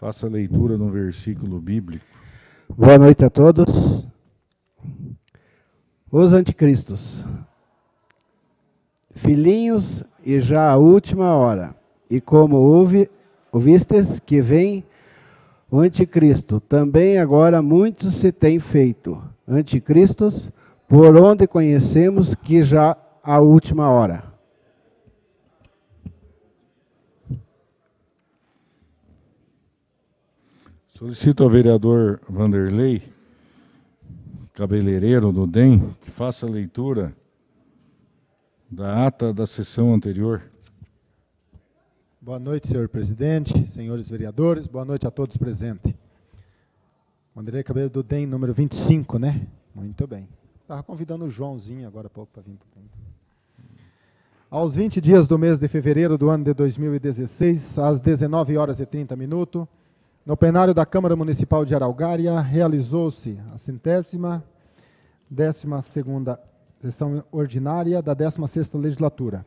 Faça a leitura no versículo bíblico. Boa noite a todos. Os anticristos. Filhinhos, e já a última hora. E como ouve, ouvistes que vem o anticristo, também agora muitos se têm feito anticristos, por onde conhecemos que já a última hora. Solicito ao vereador Vanderlei, cabeleireiro do DEM, que faça a leitura da ata da sessão anterior. Boa noite, senhor presidente, senhores vereadores, boa noite a todos presentes. Vanderlei Cabeleiro do DEM, número 25, né? Muito bem. Estava convidando o Joãozinho agora há pouco para vir para o. Aos 20 dias do mês de fevereiro do ano de 2016, às 19 horas e 30 minutos, no plenário da Câmara Municipal de Araugária, realizou-se a centésima, décima segunda sessão ordinária da 16ª legislatura.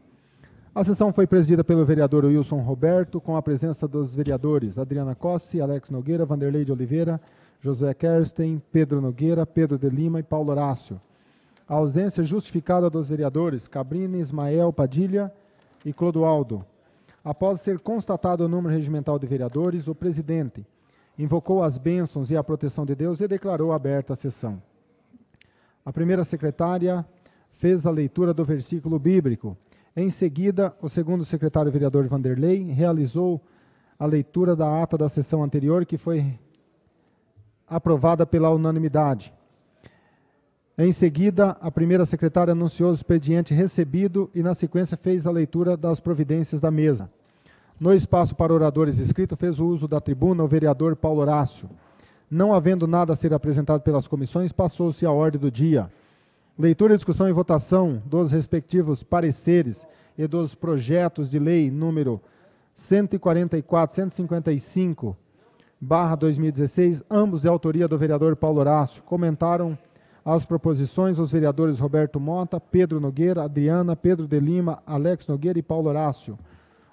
A sessão foi presidida pelo vereador Wilson Roberto, com a presença dos vereadores Adriana Cossi, Alex Nogueira, Vanderlei de Oliveira, Josué Kersten, Pedro Nogueira, Pedro de Lima e Paulo Horácio. A ausência justificada dos vereadores Cabrini, Ismael Padilha e Clodoaldo. Após ser constatado o número regimental de vereadores, o presidente invocou as bênçãos e a proteção de Deus e declarou aberta a sessão. A primeira secretária fez a leitura do versículo bíblico. Em seguida, o segundo secretário vereador Vanderlei realizou a leitura da ata da sessão anterior, que foi aprovada pela unanimidade. Em seguida, a primeira secretária anunciou o expediente recebido e, na sequência, fez a leitura das providências da mesa. No espaço para oradores inscritos, fez o uso da tribuna o vereador Paulo Horácio. Não havendo nada a ser apresentado pelas comissões, passou-se a ordem do dia. Leitura, discussão e votação dos respectivos pareceres e dos projetos de lei número 144, 155, barra 2016, ambos de autoria do vereador Paulo Horácio. Comentaram as proposições os vereadores Roberto Mota, Pedro Nogueira, Adriana, Pedro de Lima, Alex Nogueira e Paulo Horácio.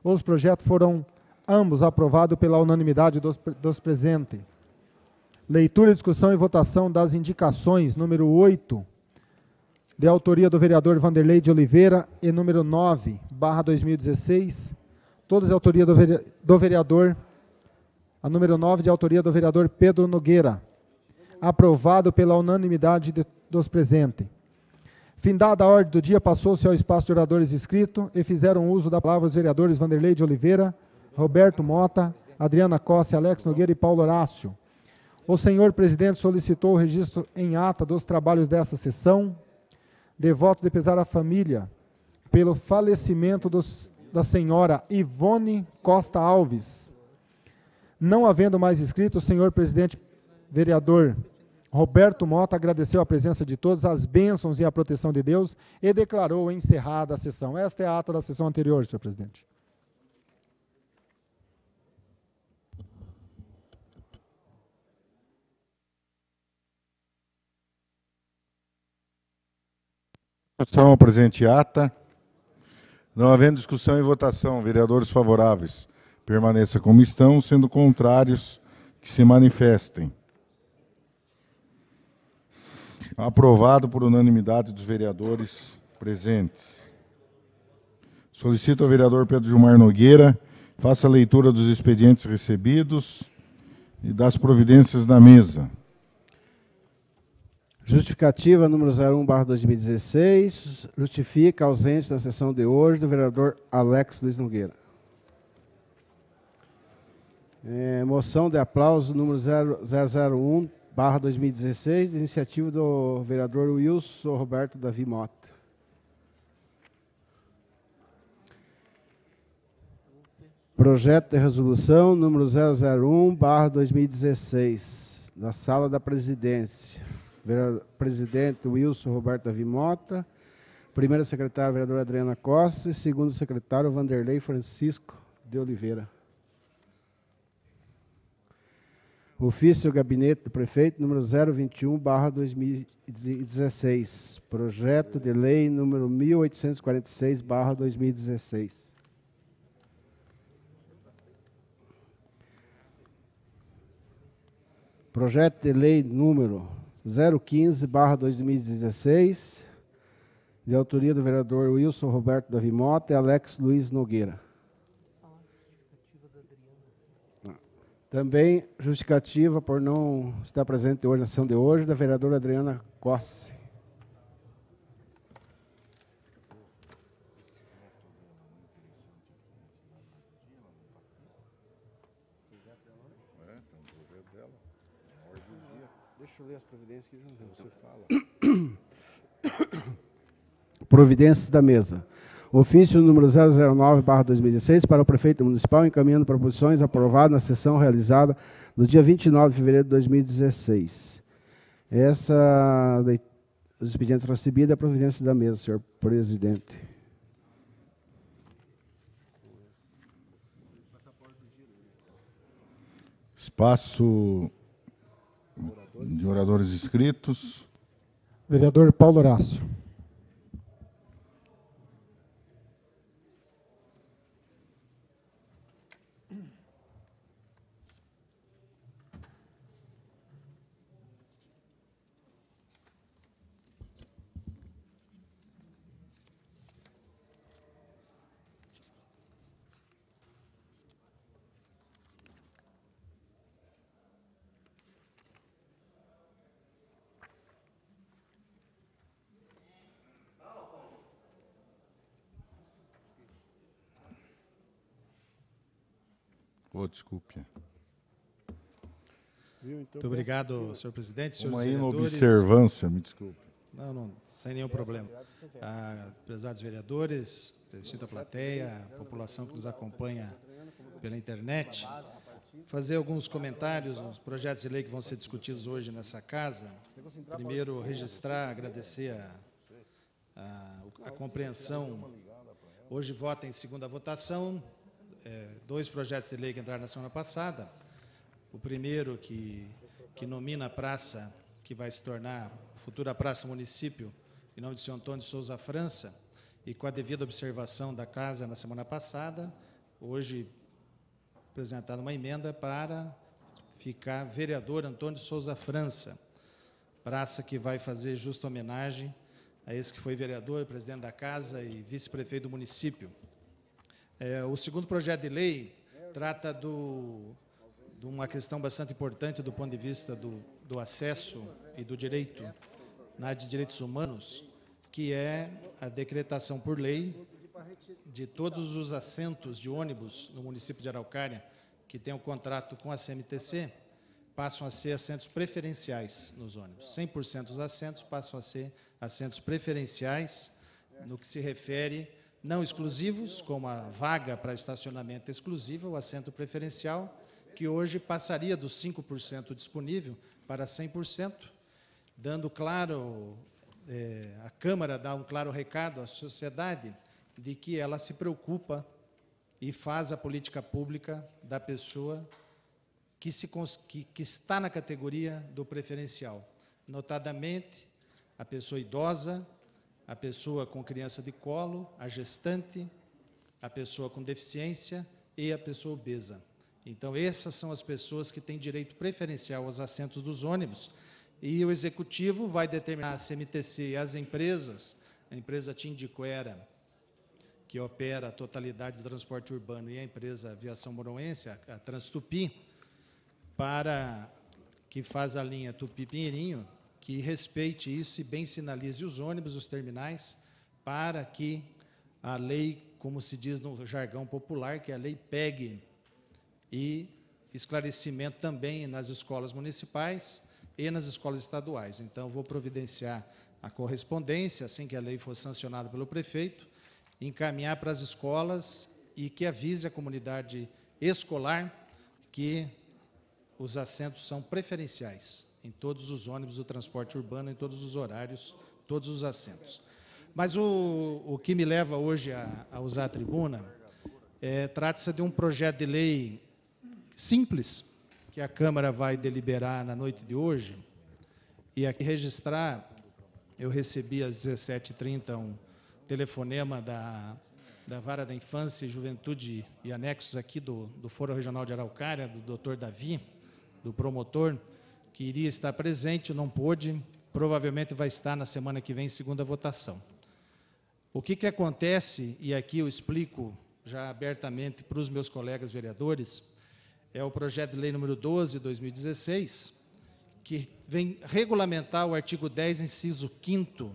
Os projetos foram ambos aprovados pela unanimidade dos, dos presentes. Leitura, discussão e votação das indicações, número 8, de autoria do vereador Vanderlei de Oliveira, e número 9, barra 2016, todas de autoria do, vere, do vereador, a número 9, de autoria do vereador Pedro Nogueira aprovado pela unanimidade de, dos presentes. Findada a ordem do dia, passou-se ao espaço de oradores inscritos e fizeram uso da palavra os vereadores Vanderlei de Oliveira, Roberto Mota, Adriana Costa, Alex Nogueira e Paulo Horácio. O senhor presidente solicitou o registro em ata dos trabalhos dessa sessão, de votos de pesar à família, pelo falecimento dos, da senhora Ivone Costa Alves. Não havendo mais inscrito, o senhor presidente vereador Roberto Mota agradeceu a presença de todos, as bênçãos e a proteção de Deus e declarou encerrada a sessão. Esta é a ata da sessão anterior, senhor presidente. Discussão presente ata. Não havendo discussão e votação, vereadores favoráveis, permaneça como estão, sendo contrários, que se manifestem. Aprovado por unanimidade dos vereadores presentes. Solicito ao vereador Pedro Gilmar Nogueira, faça a leitura dos expedientes recebidos e das providências da mesa. Justificativa número 01, barra 2016, justifica a ausência na sessão de hoje do vereador Alex Luiz Nogueira. É, moção de aplauso número 001, barra 2016, iniciativa do vereador Wilson Roberto Davi Mota. Projeto de resolução número 001, barra 2016, da sala da presidência. Presidente Wilson Roberto Davi Mota, primeiro secretário vereador Adriana Costa e segundo secretário Vanderlei Francisco de Oliveira. Ofício Gabinete do Prefeito número 021/2016, projeto de lei número 1846/2016. Projeto de lei número 015/2016, de autoria do vereador Wilson Roberto Davimota e Alex Luiz Nogueira. Também justificativa por não estar presente hoje na sessão de hoje, da vereadora Adriana Cossi. Deixa eu ler as providências que você fala. Providências da mesa. Ofício número 009-2016 para o prefeito municipal, encaminhando proposições aprovadas na sessão realizada no dia 29 de fevereiro de 2016. Essa, os expedientes recebidos é a providência da mesa, senhor presidente. Espaço de oradores inscritos. Vereador Paulo Horácio. Oh, desculpe. Muito obrigado, senhor presidente, senhores Uma vereadores. observância, me desculpe. Não, não, sem nenhum problema. Ah, prezados vereadores, distinta plateia, população que nos acompanha pela internet, fazer alguns comentários nos projetos de lei que vão ser discutidos hoje nessa casa. Primeiro, registrar, agradecer a, a, a compreensão. Hoje vota em segunda votação é, dois projetos de lei que entraram na semana passada. O primeiro, que, que nomina a praça que vai se tornar futura praça do município, em nome de senhor Antônio de Souza França, e com a devida observação da casa na semana passada, hoje apresentada uma emenda para ficar vereador Antônio de Souza França, praça que vai fazer justa homenagem a esse que foi vereador, presidente da casa e vice-prefeito do município. É, o segundo projeto de lei trata do, de uma questão bastante importante do ponto de vista do, do acesso e do direito na área de direitos humanos, que é a decretação por lei de todos os assentos de ônibus no município de Araucária que tem um contrato com a CMTC, passam a ser assentos preferenciais nos ônibus. 100% dos assentos passam a ser assentos preferenciais no que se refere não exclusivos, como a vaga para estacionamento exclusivo, o assento preferencial, que hoje passaria dos 5% disponível para 100%, dando claro, é, a Câmara dá um claro recado à sociedade de que ela se preocupa e faz a política pública da pessoa que, se, que, que está na categoria do preferencial, notadamente a pessoa idosa, a pessoa com criança de colo, a gestante, a pessoa com deficiência e a pessoa obesa. Então, essas são as pessoas que têm direito preferencial aos assentos dos ônibus. E o executivo vai determinar a CMTC e as empresas, a empresa Tindiquera, que opera a totalidade do transporte urbano, e a empresa Aviação Moroense, a Transtupi, para que faz a linha Tupi-Pinheirinho, que respeite isso e bem sinalize os ônibus, os terminais, para que a lei, como se diz no jargão popular, que a lei pegue e esclarecimento também nas escolas municipais e nas escolas estaduais. Então, vou providenciar a correspondência, assim que a lei for sancionada pelo prefeito, encaminhar para as escolas e que avise a comunidade escolar que os assentos são preferenciais em todos os ônibus do transporte urbano, em todos os horários, todos os assentos. Mas o, o que me leva hoje a, a usar a tribuna é, trata-se de um projeto de lei simples, que a Câmara vai deliberar na noite de hoje, e aqui registrar, eu recebi às 17h30 um telefonema da, da Vara da Infância e Juventude e anexos aqui do, do Foro Regional de Araucária, do doutor Davi, do promotor, que iria estar presente, não pôde, provavelmente vai estar na semana que vem, segunda votação. O que, que acontece, e aqui eu explico já abertamente para os meus colegas vereadores, é o projeto de lei número 12, 2016, que vem regulamentar o artigo 10, inciso 5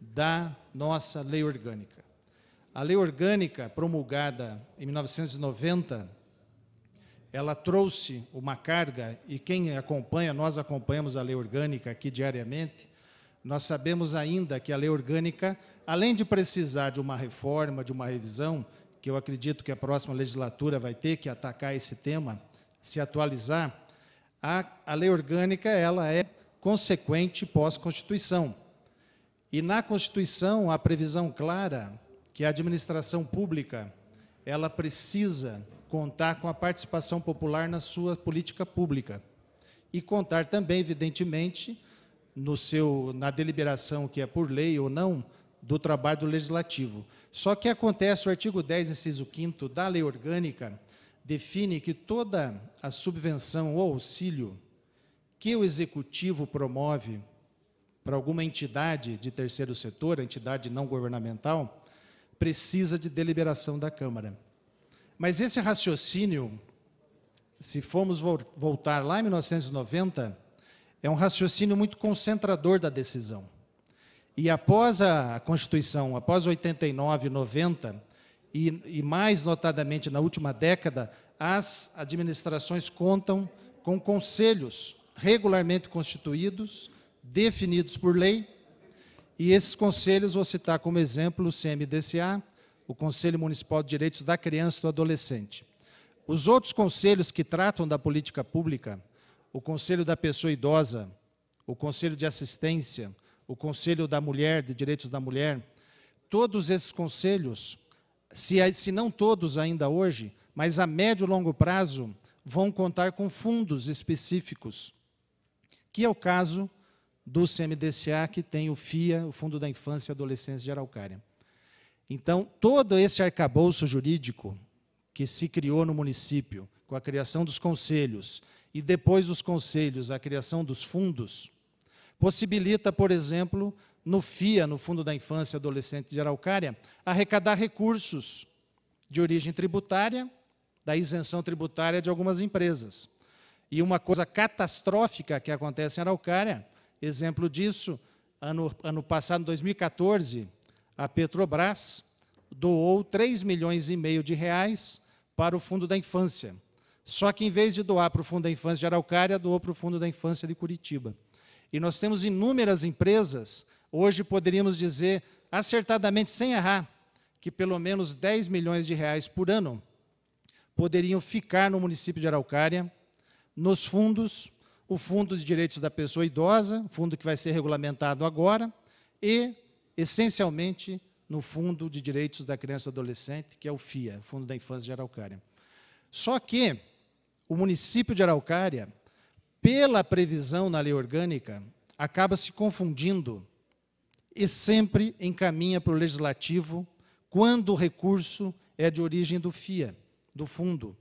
da nossa lei orgânica. A lei orgânica, promulgada em 1990, ela trouxe uma carga, e quem acompanha, nós acompanhamos a lei orgânica aqui diariamente, nós sabemos ainda que a lei orgânica, além de precisar de uma reforma, de uma revisão, que eu acredito que a próxima legislatura vai ter que atacar esse tema, se atualizar, a, a lei orgânica ela é consequente pós-Constituição. E na Constituição há previsão clara que a administração pública ela precisa contar com a participação popular na sua política pública e contar também, evidentemente, no seu na deliberação que é por lei ou não do trabalho do legislativo. Só que acontece o artigo 10, inciso 5 da Lei Orgânica, define que toda a subvenção ou auxílio que o executivo promove para alguma entidade de terceiro setor, entidade não governamental, precisa de deliberação da Câmara. Mas esse raciocínio, se formos voltar lá em 1990, é um raciocínio muito concentrador da decisão. E após a Constituição, após 89, 90, e, e mais notadamente na última década, as administrações contam com conselhos regularmente constituídos, definidos por lei, e esses conselhos, vou citar como exemplo o CMDCA, o Conselho Municipal de Direitos da Criança e do Adolescente. Os outros conselhos que tratam da política pública, o Conselho da Pessoa Idosa, o Conselho de Assistência, o Conselho da Mulher, de Direitos da Mulher, todos esses conselhos, se, se não todos ainda hoje, mas a médio e longo prazo, vão contar com fundos específicos, que é o caso do CMDCA, que tem o FIA, o Fundo da Infância e Adolescência de Araucária. Então, todo esse arcabouço jurídico que se criou no município, com a criação dos conselhos, e depois dos conselhos, a criação dos fundos, possibilita, por exemplo, no FIA, no Fundo da Infância e Adolescente de Araucária, arrecadar recursos de origem tributária, da isenção tributária de algumas empresas. E uma coisa catastrófica que acontece em Araucária, exemplo disso, ano, ano passado, em 2014, a Petrobras doou 3 milhões e meio de reais para o Fundo da Infância. Só que, em vez de doar para o Fundo da Infância de Araucária, doou para o Fundo da Infância de Curitiba. E nós temos inúmeras empresas, hoje poderíamos dizer, acertadamente, sem errar, que pelo menos 10 milhões de reais por ano poderiam ficar no município de Araucária, nos fundos, o Fundo de Direitos da Pessoa Idosa, fundo que vai ser regulamentado agora, e, essencialmente, no Fundo de Direitos da Criança e Adolescente, que é o FIA, Fundo da Infância de Araucária. Só que o município de Araucária pela previsão na lei orgânica, acaba se confundindo e sempre encaminha para o legislativo quando o recurso é de origem do FIA, do fundo.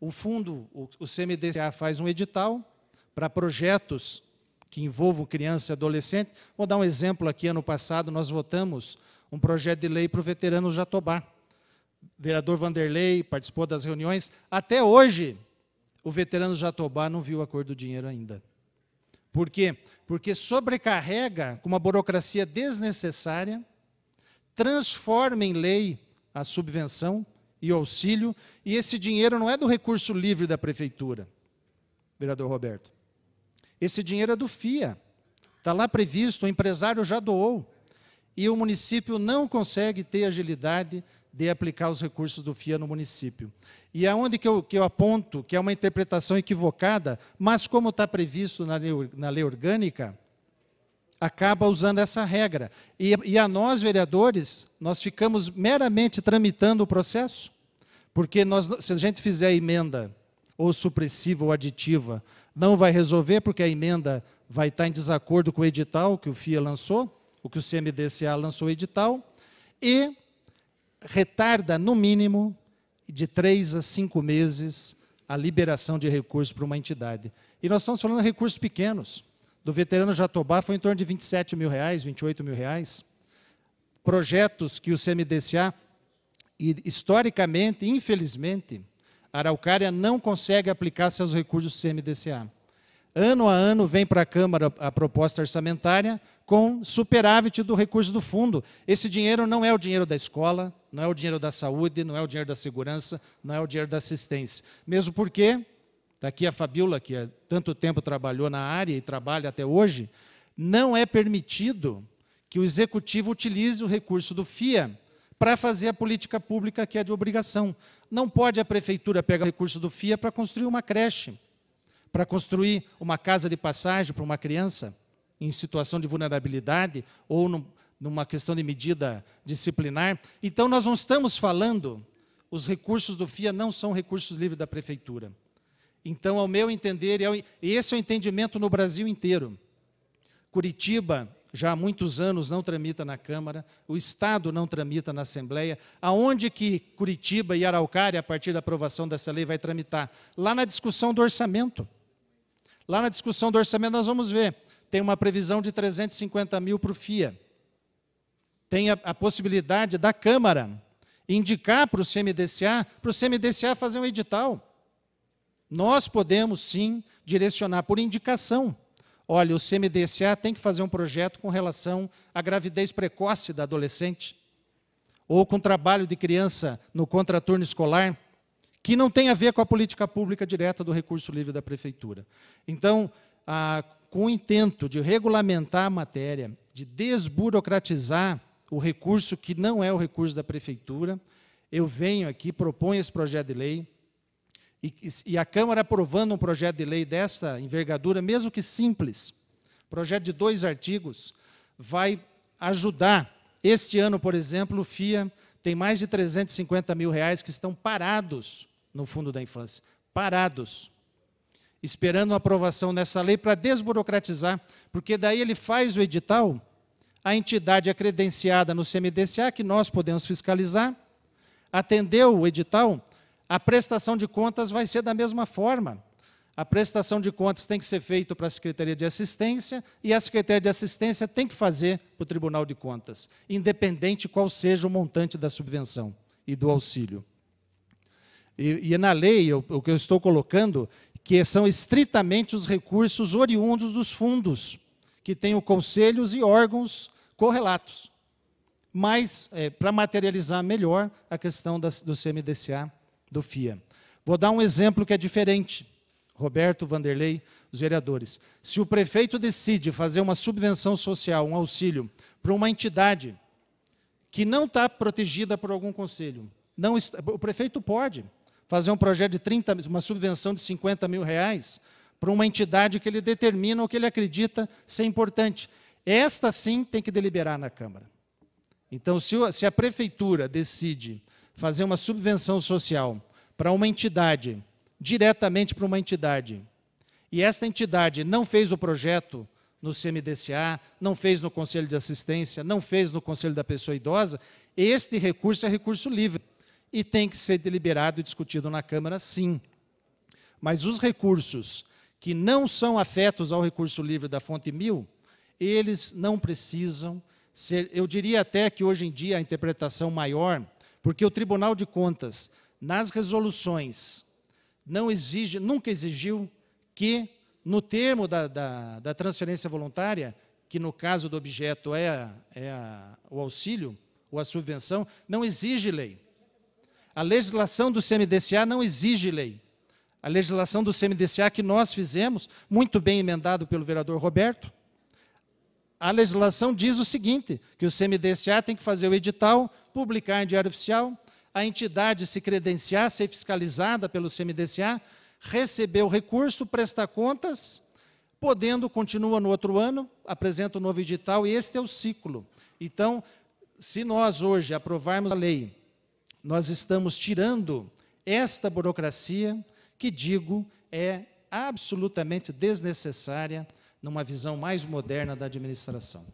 O fundo, o, CMDCA faz um edital para projetos que envolvam criança e adolescente. Vou dar um exemplo aqui, ano passado nós votamos um projeto de lei para o veterano Jatobá. O vereador Vanderlei participou das reuniões. Até hoje, o veterano Jatobá não viu a cor do dinheiro ainda. Por quê? Porque sobrecarrega com uma burocracia desnecessária, transforma em lei a subvenção e auxílio, e esse dinheiro não é do recurso livre da prefeitura, vereador Roberto. Esse dinheiro é do FIA. Está lá previsto, o empresário já doou. E o município não consegue ter agilidade de aplicar os recursos do FIA no município. E aonde que eu, que eu aponto que é uma interpretação equivocada, mas como está previsto na lei, na lei orgânica, acaba usando essa regra. E, e, a nós, vereadores, nós ficamos meramente tramitando o processo, porque nós, se a gente fizer a emenda ou supressiva ou aditiva, não vai resolver, porque a emenda vai estar em desacordo com o edital que o FIA lançou, o que o CMDCA lançou o edital, e retarda, no mínimo, de três a cinco meses a liberação de recursos para uma entidade. E nós estamos falando de recursos pequenos. Do veterano Jatobá foi em torno de 27 mil reais, 28 mil reais. Projetos que o CMDCA, historicamente, infelizmente, Araucária não consegue aplicar seus recursos do CMDCA. Ano a ano vem para a Câmara a proposta orçamentária com superávit do recurso do fundo. Esse dinheiro não é o dinheiro da escola, não é o dinheiro da saúde, não é o dinheiro da segurança, não é o dinheiro da assistência. Mesmo porque, está aqui a Fabiola, que há tanto tempo trabalhou na área e trabalha até hoje, não é permitido que o executivo utilize o recurso do FIA para fazer a política pública que é de obrigação. Não pode a prefeitura pegar o recurso do FIA para construir uma creche para construir uma casa de passagem para uma criança em situação de vulnerabilidade ou num, numa questão de medida disciplinar. Então, nós não estamos falando, os recursos do FIA não são recursos livres da prefeitura. Então, ao meu entender, e esse é o entendimento no Brasil inteiro. Curitiba, já há muitos anos, não tramita na Câmara, o Estado não tramita na Assembleia. Aonde que Curitiba e Araucária, a partir da aprovação dessa lei, vai tramitar? Lá na discussão do orçamento. Lá na discussão do orçamento nós vamos ver, tem uma previsão de 350 mil para o FIA. Tem a, a possibilidade da Câmara indicar para o CMDCA, para o CMDCA fazer um edital. Nós podemos, sim, direcionar por indicação. Olha, o CMDCA tem que fazer um projeto com relação à gravidez precoce da adolescente, ou com trabalho de criança no contraturno escolar que não tem a ver com a política pública direta do recurso livre da prefeitura. Então, a, com o intento de regulamentar a matéria, de desburocratizar o recurso que não é o recurso da prefeitura, eu venho aqui, proponho esse projeto de lei, e, e a Câmara aprovando um projeto de lei desta envergadura, mesmo que simples, projeto de dois artigos, vai ajudar. Este ano, por exemplo, o FIA tem mais de 350 mil reais que estão parados no fundo da infância, parados, esperando a aprovação nessa lei para desburocratizar, porque daí ele faz o edital, a entidade é credenciada no CMDCA, que nós podemos fiscalizar, atendeu o edital, a prestação de contas vai ser da mesma forma. A prestação de contas tem que ser feita para a Secretaria de Assistência e a Secretaria de Assistência tem que fazer para o Tribunal de Contas, independente qual seja o montante da subvenção e do auxílio. E, e na lei, o, o que eu estou colocando, que são estritamente os recursos oriundos dos fundos, que têm conselhos e órgãos correlatos. Mas, é, para materializar melhor a questão das, do CMDCA, do FIA. Vou dar um exemplo que é diferente. Roberto, Vanderlei, os vereadores. Se o prefeito decide fazer uma subvenção social, um auxílio, para uma entidade que não está protegida por algum conselho, não está, o prefeito pode fazer um projeto de 30, uma subvenção de 50 mil reais para uma entidade que ele determina ou que ele acredita ser importante. Esta sim tem que deliberar na Câmara. Então, se, se a prefeitura decide fazer uma subvenção social para uma entidade, diretamente para uma entidade, e esta entidade não fez o projeto no CMDCA, não fez no Conselho de Assistência, não fez no Conselho da Pessoa Idosa, este recurso é recurso livre e tem que ser deliberado e discutido na Câmara, sim. Mas os recursos que não são afetos ao recurso livre da fonte mil, eles não precisam ser. Eu diria até que hoje em dia a interpretação maior, porque o Tribunal de Contas, nas resoluções, não exige, nunca exigiu que, no termo da, da, da transferência voluntária, que no caso do objeto é, a, é a, o auxílio ou a subvenção, não exige lei. A legislação do CMDCA não exige lei. A legislação do CMDCA que nós fizemos, muito bem emendado pelo vereador Roberto, a legislação diz o seguinte, que o CMDCA tem que fazer o edital, publicar em diário oficial, a entidade se credenciar, ser fiscalizada pelo CMDCA, receber o recurso, prestar contas, podendo, continua no outro ano, apresenta o novo edital, e este é o ciclo. Então, se nós hoje aprovarmos a lei nós estamos tirando esta burocracia que, digo, é absolutamente desnecessária numa visão mais moderna da administração.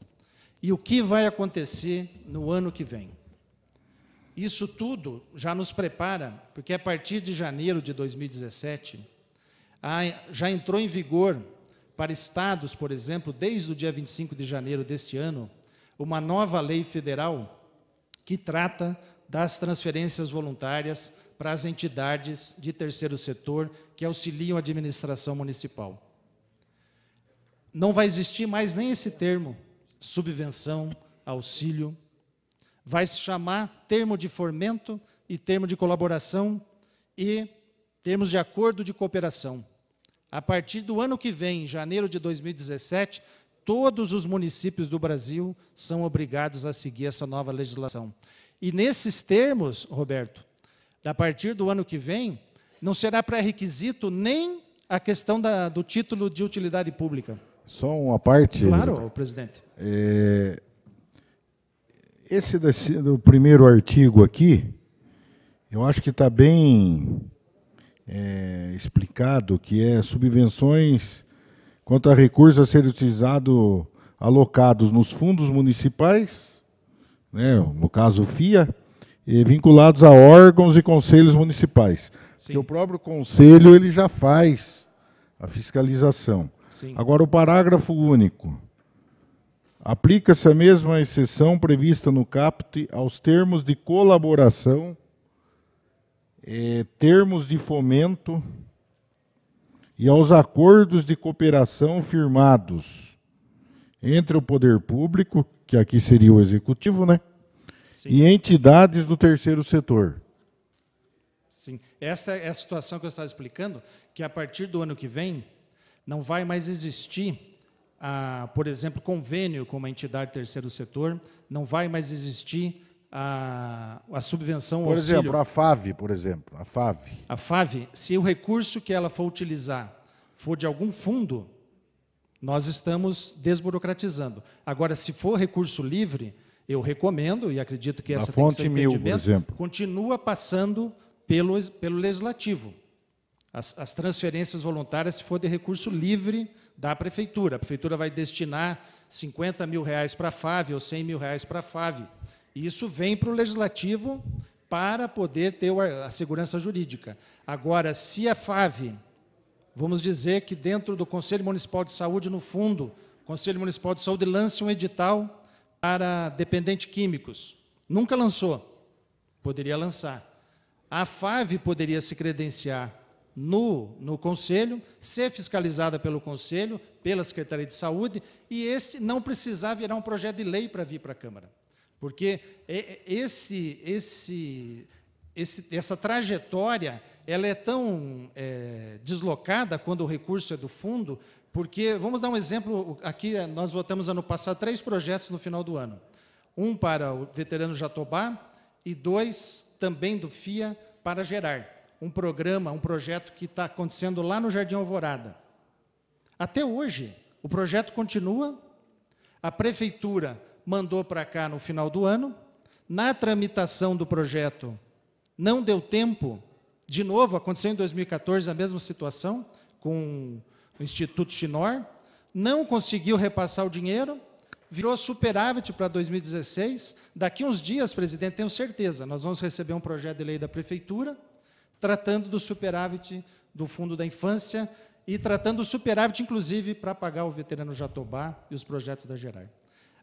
E o que vai acontecer no ano que vem? Isso tudo já nos prepara, porque a partir de janeiro de 2017, já entrou em vigor para estados, por exemplo, desde o dia 25 de janeiro deste ano, uma nova lei federal que trata das transferências voluntárias para as entidades de terceiro setor que auxiliam a administração municipal. Não vai existir mais nem esse termo, subvenção, auxílio. Vai se chamar termo de fomento e termo de colaboração e termos de acordo de cooperação. A partir do ano que vem, janeiro de 2017, todos os municípios do Brasil são obrigados a seguir essa nova legislação. E nesses termos, Roberto, a partir do ano que vem, não será pré-requisito nem a questão da, do título de utilidade pública. Só uma parte. Claro, presidente. É, esse desse, do primeiro artigo aqui, eu acho que está bem é, explicado que é subvenções quanto a recursos a serem utilizados alocados nos fundos municipais, né, no caso FIA, e vinculados a órgãos e conselhos municipais. Sim. Que o próprio conselho ele já faz a fiscalização. Sim. Agora o parágrafo único. Aplica-se a mesma exceção prevista no CAPT aos termos de colaboração, eh, termos de fomento e aos acordos de cooperação firmados entre o poder público, que aqui seria o executivo, né? Sim. E entidades do terceiro setor. Sim. Esta é a situação que eu estava explicando, que a partir do ano que vem não vai mais existir, ah, por exemplo, convênio com uma entidade do terceiro setor, não vai mais existir a, a subvenção Por auxílio. exemplo, a FAV, por exemplo, a FAV. A FAV, se o recurso que ela for utilizar for de algum fundo, nós estamos desburocratizando. Agora, se for recurso livre, eu recomendo, e acredito que essa tem que ser mil, por exemplo. continua passando pelo, pelo legislativo. As, as transferências voluntárias, se for de recurso livre da prefeitura. A prefeitura vai destinar 50 mil reais para a FAV ou 100 mil reais para a FAV. E isso vem para o legislativo para poder ter a segurança jurídica. Agora, se a FAV, vamos dizer que dentro do Conselho Municipal de Saúde, no fundo, o Conselho Municipal de Saúde lance um edital para dependentes químicos. Nunca lançou. Poderia lançar. A FAV poderia se credenciar no, no Conselho, ser fiscalizada pelo Conselho, pela Secretaria de Saúde, e esse não precisar virar um projeto de lei para vir para a Câmara. Porque esse, esse, esse, essa trajetória ela é tão é, deslocada quando o recurso é do fundo, porque, vamos dar um exemplo, aqui nós votamos ano passado três projetos no final do ano. Um para o veterano Jatobá e dois também do FIA para Gerar. Um programa, um projeto que está acontecendo lá no Jardim Alvorada. Até hoje, o projeto continua, a prefeitura mandou para cá no final do ano. Na tramitação do projeto, não deu tempo. De novo, aconteceu em 2014 a mesma situação com o Instituto Chinor. Não conseguiu repassar o dinheiro, virou superávit para 2016. Daqui uns dias, presidente, tenho certeza, nós vamos receber um projeto de lei da prefeitura tratando do superávit do Fundo da Infância e tratando do superávit, inclusive, para pagar o veterano Jatobá e os projetos da Gerar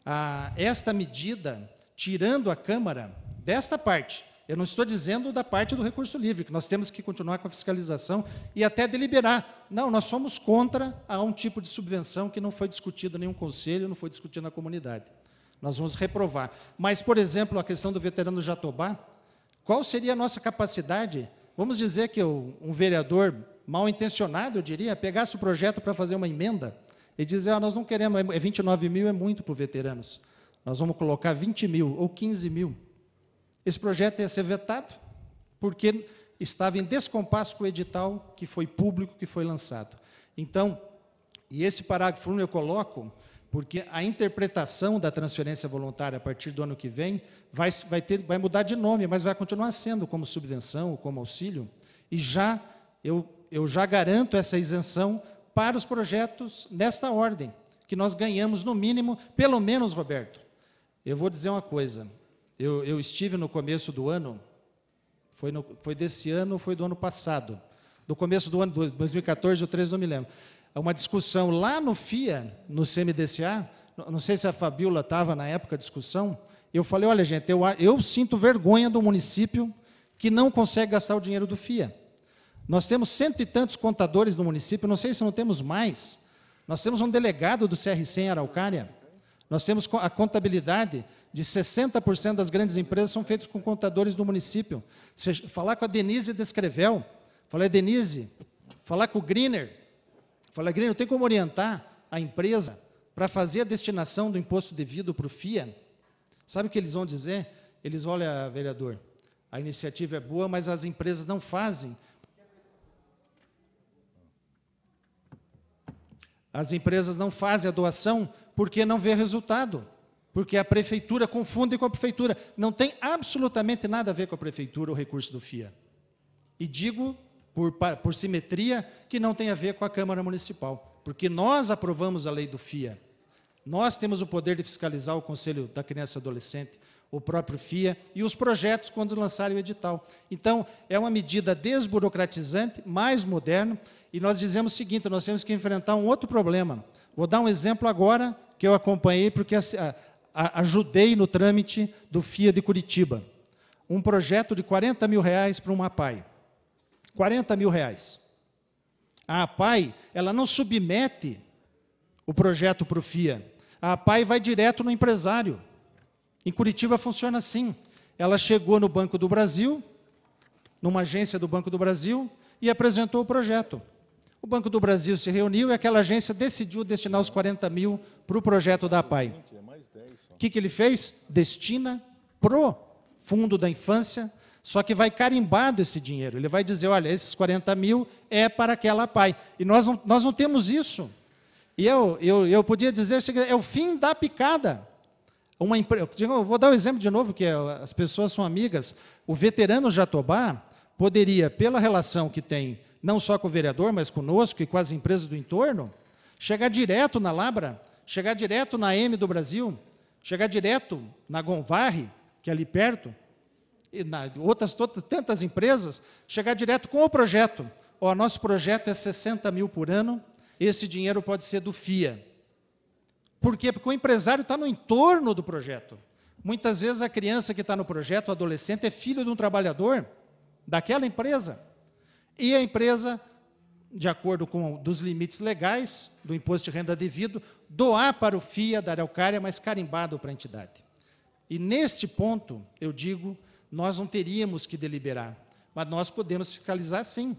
ah, esta medida, tirando a Câmara desta parte. Eu não estou dizendo da parte do recurso livre, que nós temos que continuar com a fiscalização e até deliberar. Não, nós somos contra a um tipo de subvenção que não foi discutido em nenhum conselho, não foi discutido na comunidade. Nós vamos reprovar. Mas, por exemplo, a questão do veterano Jatobá, qual seria a nossa capacidade? Vamos dizer que um vereador mal intencionado, eu diria, pegasse o projeto para fazer uma emenda e dizer, ah, nós não queremos, 29 é mil é muito para os veteranos. Nós vamos colocar 20 mil ou 15 mil. Esse projeto ia ser vetado, porque estava em descompasso com o edital que foi público, que foi lançado. Então, e esse parágrafo 1 eu coloco, porque a interpretação da transferência voluntária a partir do ano que vem vai, vai, ter, vai mudar de nome, mas vai continuar sendo como subvenção, como auxílio, e já eu, eu já garanto essa isenção para os projetos nesta ordem, que nós ganhamos no mínimo, pelo menos, Roberto. Eu vou dizer uma coisa. eu, eu estive no começo do ano, foi, no, foi desse ano ou foi do ano passado? Do começo do ano, 2014 ou 2013, não me lembro. Uma discussão lá no FIA, no CMDCA, não sei se a Fabiola estava na época da discussão, eu falei, olha gente, eu, eu sinto vergonha do município que não consegue gastar o dinheiro do FIA. Nós temos cento e tantos contadores no município, não sei se não temos mais. Nós temos um delegado do CRC em Araucária. Nós temos a contabilidade de 60% das grandes empresas são feitas com contadores do município. Falar com a Denise Descrevel, falar, Denise, falar com o Greener, falar, Greener, tem como orientar a empresa para fazer a destinação do imposto devido para o FIA? Sabe o que eles vão dizer? Eles olha, vereador, a iniciativa é boa, mas as empresas não fazem. As empresas não fazem a doação porque não vê resultado. Porque a prefeitura confunde com a prefeitura. Não tem absolutamente nada a ver com a prefeitura o recurso do FIA. E digo, por, por simetria, que não tem a ver com a Câmara Municipal. Porque nós aprovamos a lei do FIA. Nós temos o poder de fiscalizar o Conselho da Criança e Adolescente, o próprio FIA e os projetos quando lançarem o edital. Então, é uma medida desburocratizante, mais moderna, e nós dizemos o seguinte: nós temos que enfrentar um outro problema. Vou dar um exemplo agora que eu acompanhei, porque ajudei no trâmite do FIA de Curitiba. Um projeto de 40 mil reais para uma APAI. 40 mil reais. A APAI, ela não submete o projeto para o FIA. A APAI vai direto no empresário. Em Curitiba funciona assim. Ela chegou no Banco do Brasil, numa agência do Banco do Brasil, e apresentou o projeto. O Banco do Brasil se reuniu e aquela agência decidiu destinar os 40 mil para o projeto da APAI que, que ele fez? Destina pro fundo da infância, só que vai carimbado esse dinheiro. Ele vai dizer, olha, esses 40 mil é para aquela pai. E nós não, nós não temos isso. E eu, eu, eu podia dizer, é o fim da picada. Uma, eu vou dar o um exemplo de novo, que as pessoas são amigas. O veterano Jatobá poderia, pela relação que tem, não só com o vereador, mas conosco e com as empresas do entorno, chegar direto na Labra, chegar direto na M do Brasil, chegar direto na Gonvarre, que é ali perto, e na outras tantas empresas, chegar direto com o projeto. O nosso projeto é 60 mil por ano, esse dinheiro pode ser do FIA. Por quê? Porque o empresário está no entorno do projeto. Muitas vezes a criança que está no projeto, o adolescente, é filho de um trabalhador daquela empresa. E a empresa de acordo com dos limites legais do imposto de renda devido, doar para o FIA da Araucária, mas carimbado para a entidade. E neste ponto, eu digo, nós não teríamos que deliberar, mas nós podemos fiscalizar sim,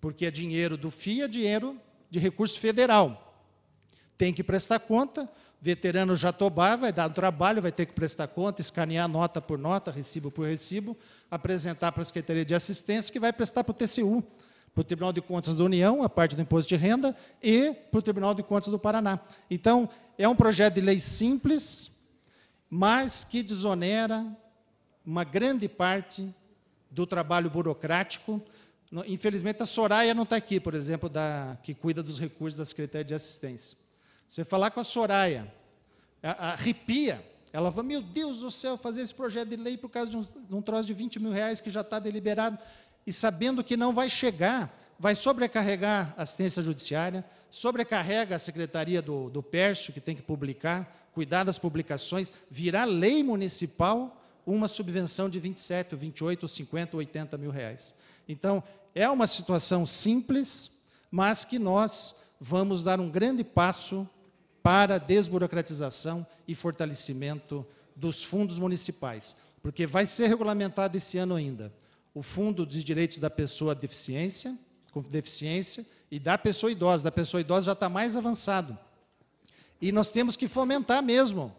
porque é dinheiro do FIA, dinheiro de recurso federal. Tem que prestar conta, veterano Jatobá vai dar um trabalho, vai ter que prestar conta, escanear nota por nota, recibo por recibo, apresentar para a Secretaria de Assistência, que vai prestar para o TCU para o Tribunal de Contas da União, a parte do imposto de renda, e para o Tribunal de Contas do Paraná. Então, é um projeto de lei simples, mas que desonera uma grande parte do trabalho burocrático. Infelizmente, a Soraya não está aqui, por exemplo, da, que cuida dos recursos da Secretaria de Assistência. Você falar com a Soraya, arrepia. Ela fala, meu Deus do céu, fazer esse projeto de lei por causa de um, de um troço de 20 mil reais que já está deliberado e sabendo que não vai chegar, vai sobrecarregar a assistência judiciária, sobrecarrega a secretaria do, do Pércio, que tem que publicar, cuidar das publicações, virar lei municipal uma subvenção de 27, 28, 50, 80 mil reais. Então, é uma situação simples, mas que nós vamos dar um grande passo para desburocratização e fortalecimento dos fundos municipais, porque vai ser regulamentado esse ano ainda o Fundo de Direitos da Pessoa deficiência, com deficiência e da pessoa idosa. Da pessoa idosa já está mais avançado. E nós temos que fomentar mesmo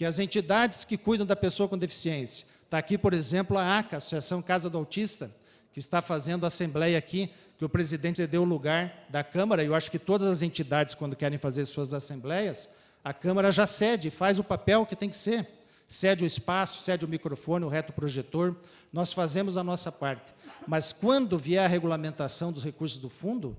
que as entidades que cuidam da pessoa com deficiência. Está aqui, por exemplo, a ACA, Associação Casa do Autista, que está fazendo a assembleia aqui, que o presidente deu o lugar da Câmara, e eu acho que todas as entidades, quando querem fazer suas assembleias, a Câmara já cede, faz o papel que tem que ser cede o espaço, cede o microfone, o reto projetor, nós fazemos a nossa parte. Mas quando vier a regulamentação dos recursos do fundo,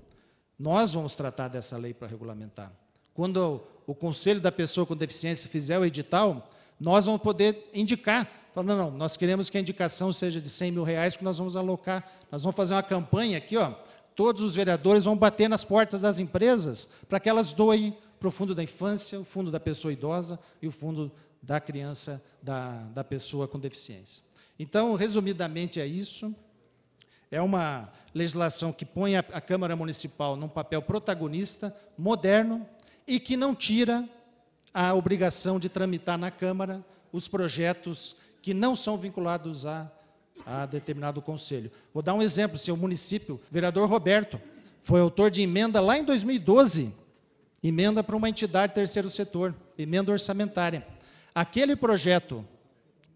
nós vamos tratar dessa lei para regulamentar. Quando o conselho da pessoa com deficiência fizer o edital, nós vamos poder indicar Falando, não, nós queremos que a indicação seja de 100 mil reais, que nós vamos alocar, nós vamos fazer uma campanha aqui, ó, todos os vereadores vão bater nas portas das empresas para que elas doem para o fundo da infância, o fundo da pessoa idosa e o fundo da criança, da, da pessoa com deficiência. Então, resumidamente, é isso. É uma legislação que põe a, a Câmara Municipal num papel protagonista, moderno, e que não tira a obrigação de tramitar na Câmara os projetos que não são vinculados a, a determinado conselho. Vou dar um exemplo: seu município, vereador Roberto, foi autor de emenda lá em 2012, emenda para uma entidade terceiro setor, emenda orçamentária. Aquele projeto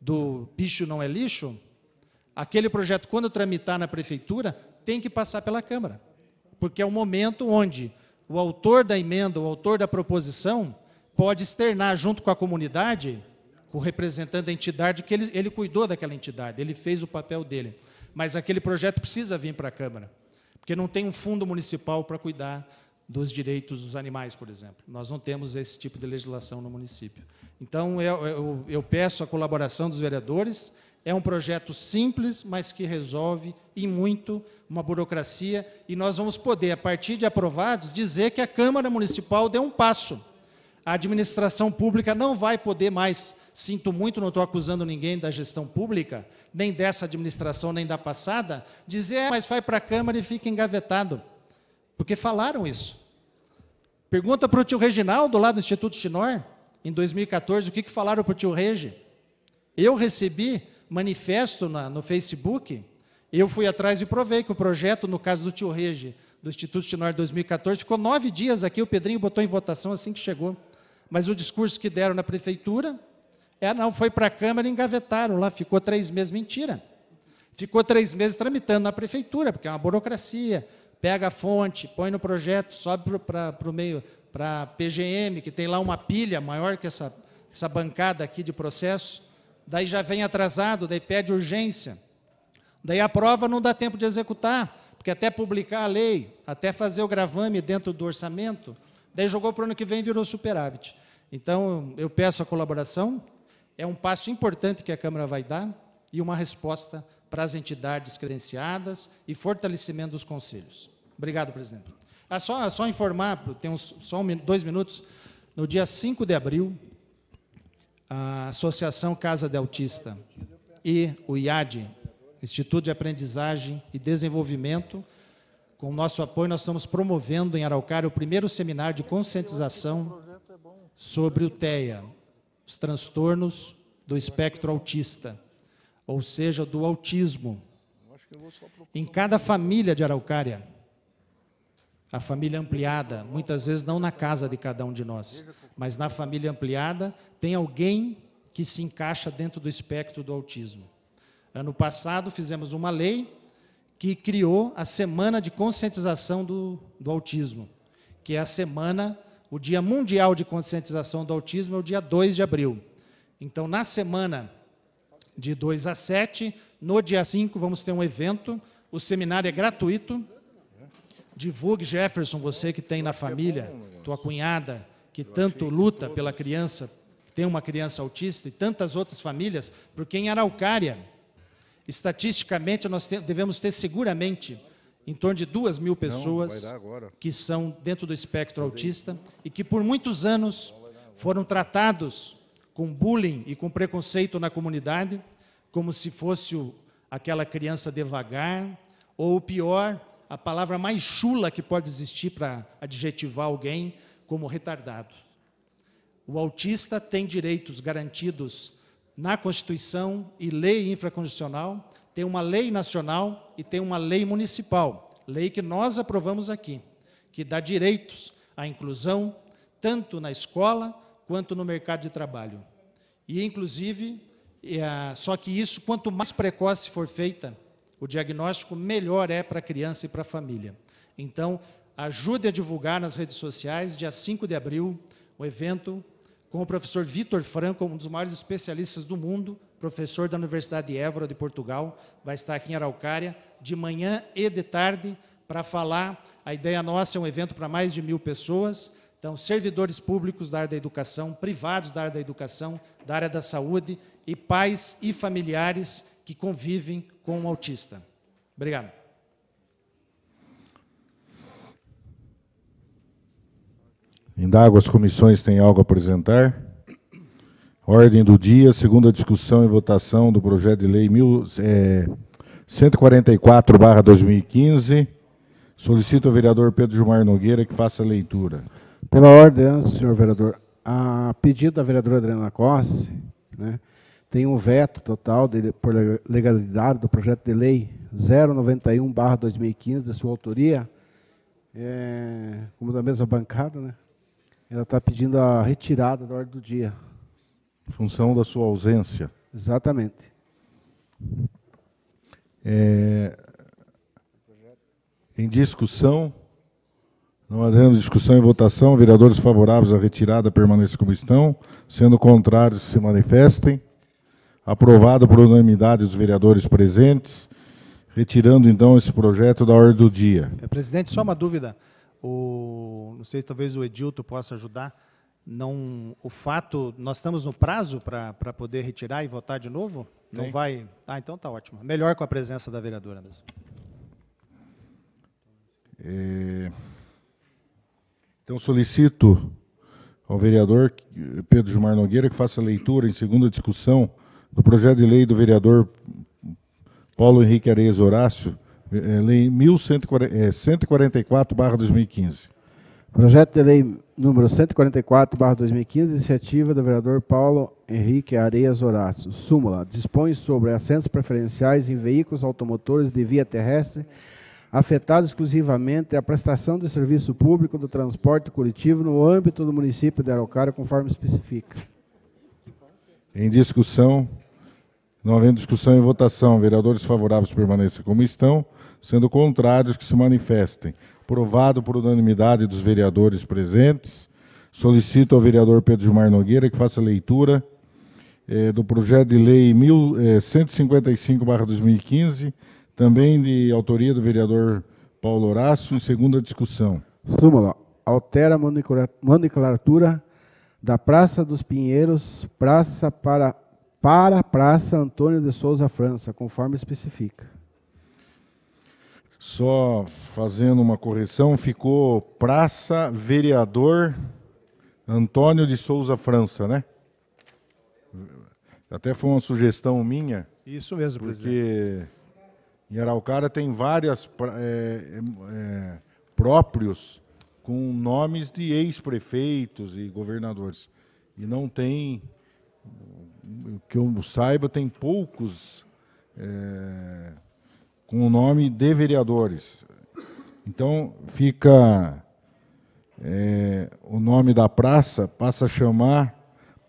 do bicho não é lixo, aquele projeto, quando tramitar na prefeitura, tem que passar pela Câmara. Porque é o momento onde o autor da emenda, o autor da proposição, pode externar junto com a comunidade, com o representante da entidade, que ele, ele cuidou daquela entidade, ele fez o papel dele. Mas aquele projeto precisa vir para a Câmara, porque não tem um fundo municipal para cuidar dos direitos dos animais, por exemplo. Nós não temos esse tipo de legislação no município. Então, eu, eu, eu peço a colaboração dos vereadores. É um projeto simples, mas que resolve e muito uma burocracia, e nós vamos poder, a partir de aprovados, dizer que a Câmara Municipal deu um passo. A administração pública não vai poder mais, sinto muito, não estou acusando ninguém da gestão pública, nem dessa administração, nem da passada, dizer, é, mas vai para a Câmara e fica engavetado. Porque falaram isso. Pergunta para o tio Reginaldo, lá do Instituto Chinor, em 2014, o que, que falaram para o tio Regi? Eu recebi manifesto na, no Facebook eu fui atrás e provei que o projeto, no caso do tio Regi, do Instituto Tinor 2014, ficou nove dias aqui, o Pedrinho botou em votação assim que chegou. Mas o discurso que deram na prefeitura, é, não, foi para a Câmara e engavetaram lá, ficou três meses, mentira. Ficou três meses tramitando na prefeitura, porque é uma burocracia. Pega a fonte, põe no projeto, sobe para o meio, para PGM, que tem lá uma pilha maior que essa, essa bancada aqui de processo. Daí já vem atrasado, daí pede urgência. Daí a prova não dá tempo de executar, porque até publicar a lei, até fazer o gravame dentro do orçamento, daí jogou para o ano que vem e virou superávit. Então, eu peço a colaboração, é um passo importante que a Câmara vai dar e uma resposta para as entidades credenciadas e fortalecimento dos conselhos. Obrigado, presidente. Ah, só, só informar, tem uns, só um, dois minutos, no dia 5 de abril, a Associação Casa de Autista e o IAD, Instituto de Aprendizagem e Desenvolvimento. Com o nosso apoio, nós estamos promovendo em Araucária o primeiro seminário de conscientização sobre o TEA, os transtornos do espectro autista, ou seja, do autismo. Em cada família de Araucária, a família ampliada, muitas vezes não na casa de cada um de nós, mas na família ampliada, tem alguém que se encaixa dentro do espectro do autismo. Ano passado fizemos uma lei que criou a Semana de Conscientização do, do Autismo, que é a semana, o Dia Mundial de Conscientização do Autismo é o dia 2 de abril. Então, na semana de 2 a 7, no dia 5, vamos ter um evento. O seminário é gratuito. Divulgue, Jefferson, você que tem na família, tua cunhada, que tanto luta pela criança, tem uma criança autista, e tantas outras famílias, porque em Araucária, Estatisticamente, nós devemos ter seguramente em torno de duas mil pessoas que são dentro do espectro autista e que por muitos anos foram tratados com bullying e com preconceito na comunidade, como se fosse o, aquela criança devagar, ou o pior, a palavra mais chula que pode existir para adjetivar alguém como retardado. O autista tem direitos garantidos na Constituição e lei infraconstitucional, tem uma lei nacional e tem uma lei municipal, lei que nós aprovamos aqui, que dá direitos à inclusão, tanto na escola quanto no mercado de trabalho. E, inclusive, é, só que isso, quanto mais precoce for feita o diagnóstico, melhor é para a criança e para a família. Então, ajude a divulgar nas redes sociais, dia 5 de abril, o evento com o professor Vitor Franco, um dos maiores especialistas do mundo, professor da Universidade de Évora, de Portugal, vai estar aqui em Araucária, de manhã e de tarde, para falar. A ideia nossa é um evento para mais de mil pessoas. Então, servidores públicos da área da educação, privados da área da educação, da área da saúde e pais e familiares que convivem com um autista. Obrigado. Indago as comissões têm algo a apresentar? Ordem do dia, segunda discussão e votação do projeto de lei mil, é, 144-2015. Solicito ao vereador Pedro Gilmar Nogueira que faça a leitura. Pela ordem, senhor vereador, a pedido da vereadora Adriana Cosse, né, tem um veto total de, por legalidade do projeto de lei 091-2015, de sua autoria, é, como da mesma bancada, né? Ela está pedindo a retirada da ordem do dia. Função da sua ausência. Exatamente. É, em discussão, não havendo discussão e votação, vereadores favoráveis à retirada permaneçam como estão, sendo contrários se manifestem. Aprovado por unanimidade dos vereadores presentes, retirando então esse projeto da ordem do dia. É, presidente, só uma dúvida. O, não sei, talvez o Edilto possa ajudar. Não, o fato, nós estamos no prazo para poder retirar e votar de novo? Não vai? Ah, então tá ótimo. Melhor com a presença da vereadora mesmo. É, então solicito ao vereador Pedro Gilmar Nogueira que faça a leitura em segunda discussão do projeto de lei do vereador Paulo Henrique Areias Horácio, é, lei 1144-2015. É, projeto de lei número 144-2015, iniciativa do vereador Paulo Henrique Areias Horácio. Súmula. Dispõe sobre assentos preferenciais em veículos automotores de via terrestre afetados exclusivamente à prestação de serviço público do transporte coletivo no âmbito do município de Araucária, conforme especifica. Em discussão, não havendo discussão e votação, vereadores favoráveis permaneçam como estão, sendo contrários que se manifestem. Aprovado por unanimidade dos vereadores presentes. Solicito ao vereador Pedro Gilmar Nogueira que faça leitura eh, do projeto de lei 1155-2015, também de autoria do vereador Paulo Horácio, em segunda discussão. Súmula. Altera a nomenclatura da Praça dos Pinheiros, praça para para a Praça Antônio de Souza França, conforme especifica. Só fazendo uma correção, ficou Praça Vereador Antônio de Souza França, né? Até foi uma sugestão minha. Isso mesmo, porque presidente. em Araucária tem várias é, é, próprios com nomes de ex-prefeitos e governadores. E não tem que eu saiba, tem poucos é, com o nome de vereadores. Então, fica é, o nome da praça, passa a chamar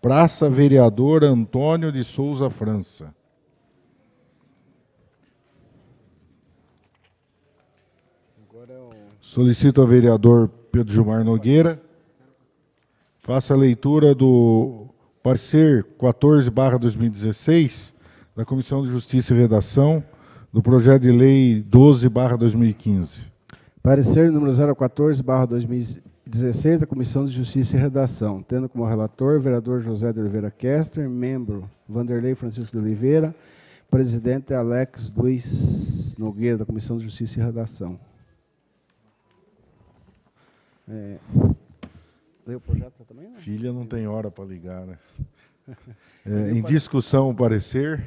Praça Vereador Antônio de Souza França. Solicito ao vereador Pedro Gilmar Nogueira, faça a leitura do parecer 14/2016 da Comissão de Justiça e Redação do projeto de lei 12/2015. Parecer número 014/2016 da Comissão de Justiça e Redação, tendo como relator o vereador José de Oliveira Kester, membro Vanderlei Francisco de Oliveira, presidente Alex Luiz Nogueira da Comissão de Justiça e Redação. É, o projeto também? Não? Filha não tem hora para ligar, né? É, em discussão o parecer.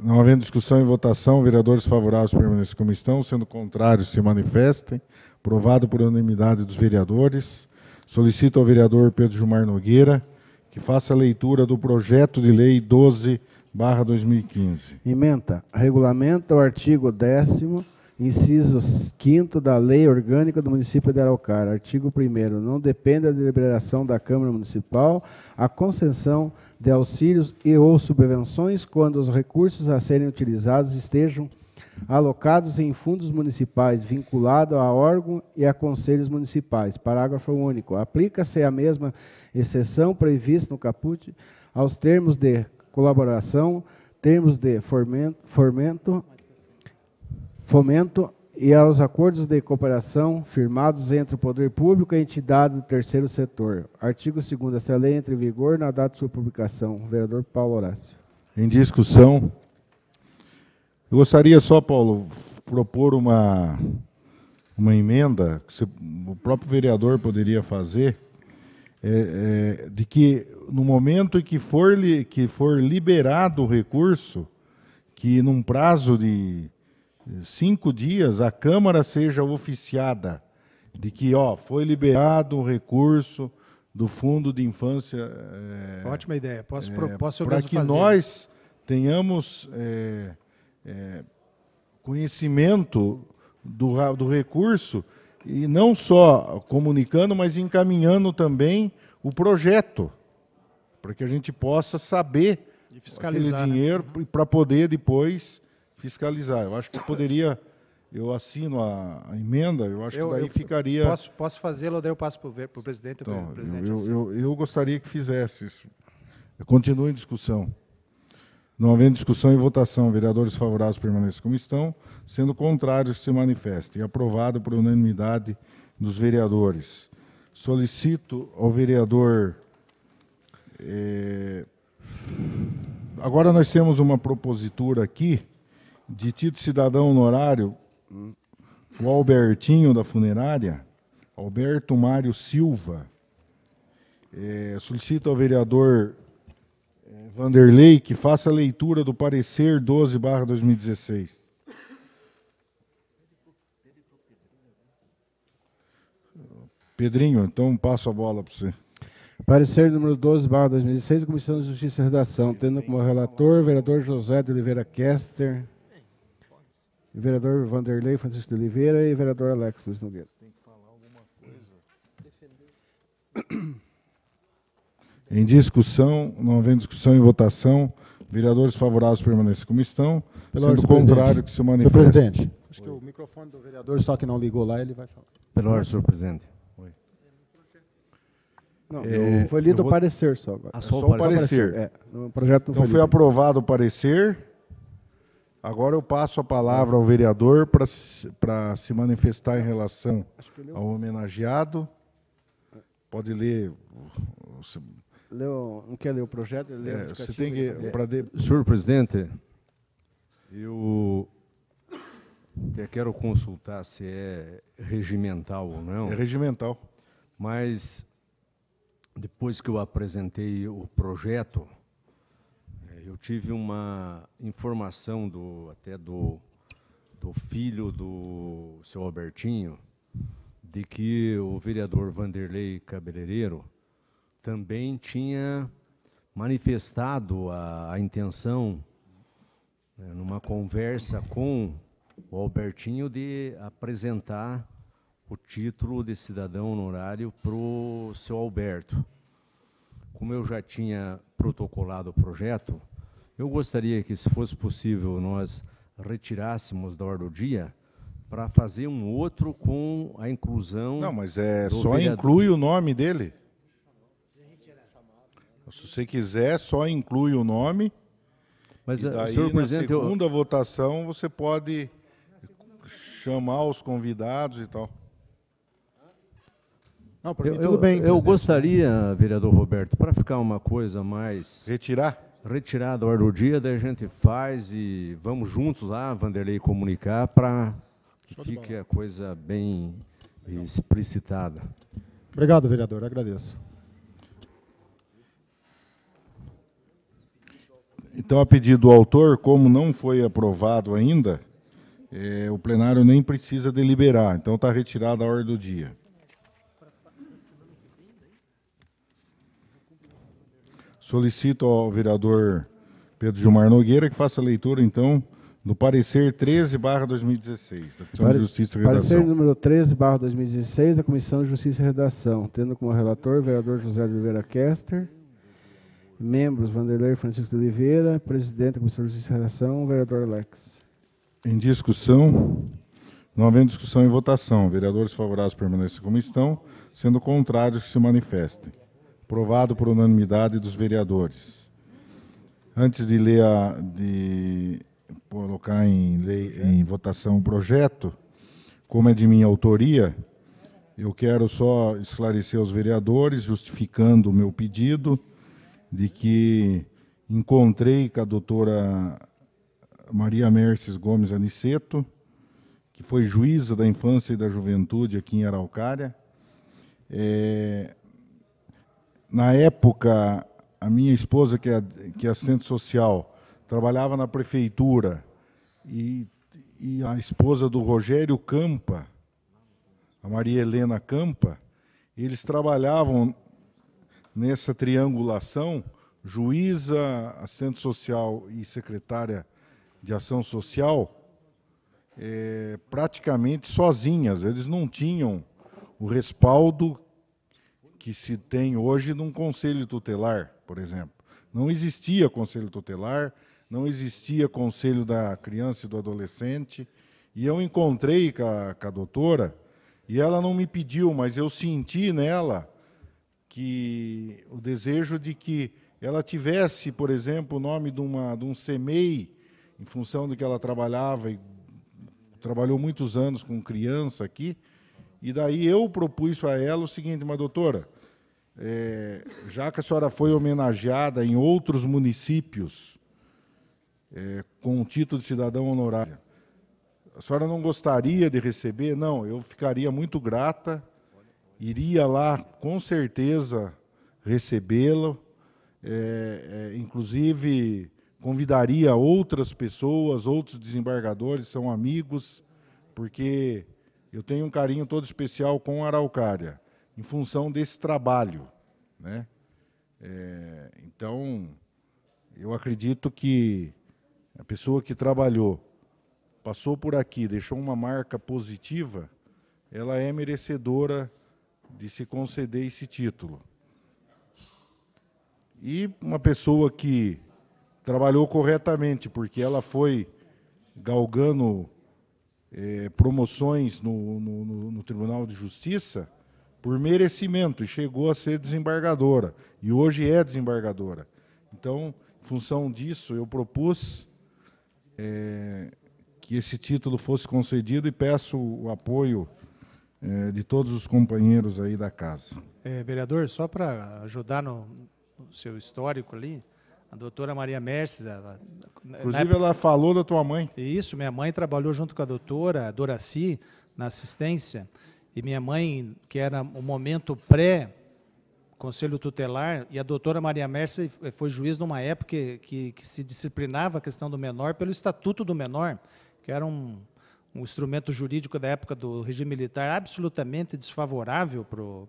Não havendo discussão e votação, vereadores favoráveis permanecem como estão, sendo contrários se manifestem. Aprovado por unanimidade dos vereadores. Solicito ao vereador Pedro Gilmar Nogueira que faça a leitura do projeto de lei 12 2015. Ementa. Regulamenta o artigo 10 Inciso 5 da Lei Orgânica do Município de Araucária. Artigo 1 Não depende da deliberação da Câmara Municipal a concessão de auxílios e ou subvenções quando os recursos a serem utilizados estejam alocados em fundos municipais vinculados a órgão e a conselhos municipais. Parágrafo único. Aplica-se a mesma exceção prevista no caput aos termos de colaboração, termos de fomento, fomento fomento e aos acordos de cooperação firmados entre o poder público e a entidade do terceiro setor. Artigo 2 Esta lei entra em vigor na data de sua publicação. Vereador Paulo Horácio. Em discussão. Eu gostaria só, Paulo, propor uma, uma emenda que o próprio vereador poderia fazer, é, é, de que no momento em que for, li, que for liberado o recurso, que num prazo de cinco dias a Câmara seja oficiada de que ó, foi liberado o recurso do Fundo de Infância. É, Ótima ideia. Posso, é, posso Para que fazer. nós tenhamos é, é, conhecimento do, do recurso e não só comunicando, mas encaminhando também o projeto, para que a gente possa saber e fiscalizar, aquele né? dinheiro né? para poder depois fiscalizar. Eu acho que poderia, eu assino a, a emenda, eu acho eu, que daí ficaria... Posso, posso fazê-lo, daí eu passo para o presidente. Então, o presidente eu, eu, eu, gostaria que fizesse isso. Continue em discussão. Não havendo discussão e votação, vereadores favoráveis permaneçam como estão, sendo contrários se manifestem. Aprovado por unanimidade dos vereadores. Solicito ao vereador. É, agora nós temos uma propositura aqui de título cidadão honorário, o Albertinho da funerária, Alberto Mário Silva. É, solicito ao vereador Vanderlei que faça a leitura do parecer 12 barra 2016. Pedrinho, então passo a bola para você. Parecer número 12, barra 2016, Comissão de Justiça e Redação, tendo como relator o vereador José de Oliveira Kester, vereador Vanderlei Francisco de Oliveira e vereador Alex Luiz Nogueira. Tem que falar alguma coisa. Em discussão, não havendo discussão e votação, vereadores favoráveis permanecem como estão. Pelo sendo contrário que se manifeste. Senhor presidente, acho Oi. que o microfone do vereador, só que não ligou lá, ele vai falar. Pelo ordem, senhor presidente. Oi. Não, é, foi lido o vou... parecer só agora. Ah, só, é só o parecer. É, o projeto não então foi, foi aprovado o parecer. Agora eu passo a palavra ao vereador para se manifestar em relação ao homenageado. Pode ler leu, não quer ler o projeto? É, você tem que. De... Senhor presidente, eu até quero consultar se é regimental ou não. É regimental. Mas depois que eu apresentei o projeto, eu tive uma informação do até do, do filho do seu Albertinho de que o vereador Vanderlei Cabeleireiro também tinha manifestado a, a intenção, né, numa conversa com o Albertinho, de apresentar o título de cidadão honorário para o seu Alberto. Como eu já tinha protocolado o projeto, eu gostaria que, se fosse possível, nós retirássemos da ordem do dia para fazer um outro com a inclusão. Não, mas é só vereador. inclui o nome dele. Se você quiser, só inclui o nome. Mas, e eh, daí, senhor na segunda eu... votação, você pode chamar os convidados e tal. Não, eu, tudo bem. Eu, eu gostaria, vereador Roberto, para ficar uma coisa mais... Retirar? Retirar da ordem do dia, daí a gente faz e vamos juntos lá, Vanderlei, comunicar para que fique a coisa bem explicitada. Obrigado, vereador. Agradeço. Então, a pedido do autor, como não foi aprovado ainda, é, o plenário nem precisa deliberar. Então, está retirada a ordem do dia. Solicito ao vereador Pedro Gilmar Nogueira que faça a leitura, então, do parecer 13, barra 2016, da Comissão Pare de Justiça e Redação. Parecer número 13, barra 2016, da Comissão de Justiça e Redação, tendo como relator o vereador José de Oliveira Kester, Membros, Vanderlei Francisco de Oliveira. Presidente da Comissão de Justiça e Redação, vereador Alex. Em discussão, não havendo discussão e votação, vereadores favoráveis permanecem como estão, sendo contrários que se manifestem. Aprovado por unanimidade dos vereadores. Antes de ler a, de colocar em, lei, em votação o projeto, como é de minha autoria, eu quero só esclarecer aos vereadores, justificando o meu pedido, de que encontrei com a doutora Maria Merces Gomes Aniceto, que foi juíza da infância e da juventude aqui em Araucária. É, na época, a minha esposa, que é, que é assistente social, trabalhava na prefeitura e, e a esposa do Rogério Campa, a Maria Helena Campa, eles trabalhavam nessa triangulação, juíza, assistente social e secretária de ação social, é, praticamente sozinhas. Eles não tinham o respaldo que se tem hoje num conselho tutelar, por exemplo. Não existia conselho tutelar, não existia conselho da criança e do adolescente. E eu encontrei com a, com a doutora, e ela não me pediu, mas eu senti nela que o desejo de que ela tivesse, por exemplo, o nome de, uma, de um CEMEI, em função de que ela trabalhava e trabalhou muitos anos com criança aqui, e daí eu propus para ela o seguinte, mas doutora, é, já que a senhora foi homenageada em outros municípios é, com o título de cidadão honorário, a senhora não gostaria de receber? Não, eu ficaria muito grata, iria lá com certeza recebê-lo, é, é, inclusive convidaria outras pessoas, outros desembargadores, são amigos, porque eu tenho um carinho todo especial com a Araucária, em função desse trabalho. Né? É, então, eu acredito que a pessoa que trabalhou, passou por aqui, deixou uma marca positiva, ela é merecedora de se conceder esse título. E uma pessoa que trabalhou corretamente, porque ela foi galgando é, promoções no, no, no, Tribunal de Justiça por merecimento e chegou a ser desembargadora. E hoje é desembargadora. Então, em função disso, eu propus é, que esse título fosse concedido e peço o apoio é, de todos os companheiros aí da casa. É, vereador, só para ajudar no, no seu histórico ali, a doutora Maria Merces. Ela, Inclusive, época, ela falou da tua mãe. Isso, minha mãe trabalhou junto com a doutora Doraci na assistência. E minha mãe, que era o momento pré conselho tutelar, e a doutora Maria Merces foi juiz numa época que, que, que, se disciplinava a questão do menor pelo Estatuto do Menor, que era um, um instrumento jurídico da época do regime militar absolutamente desfavorável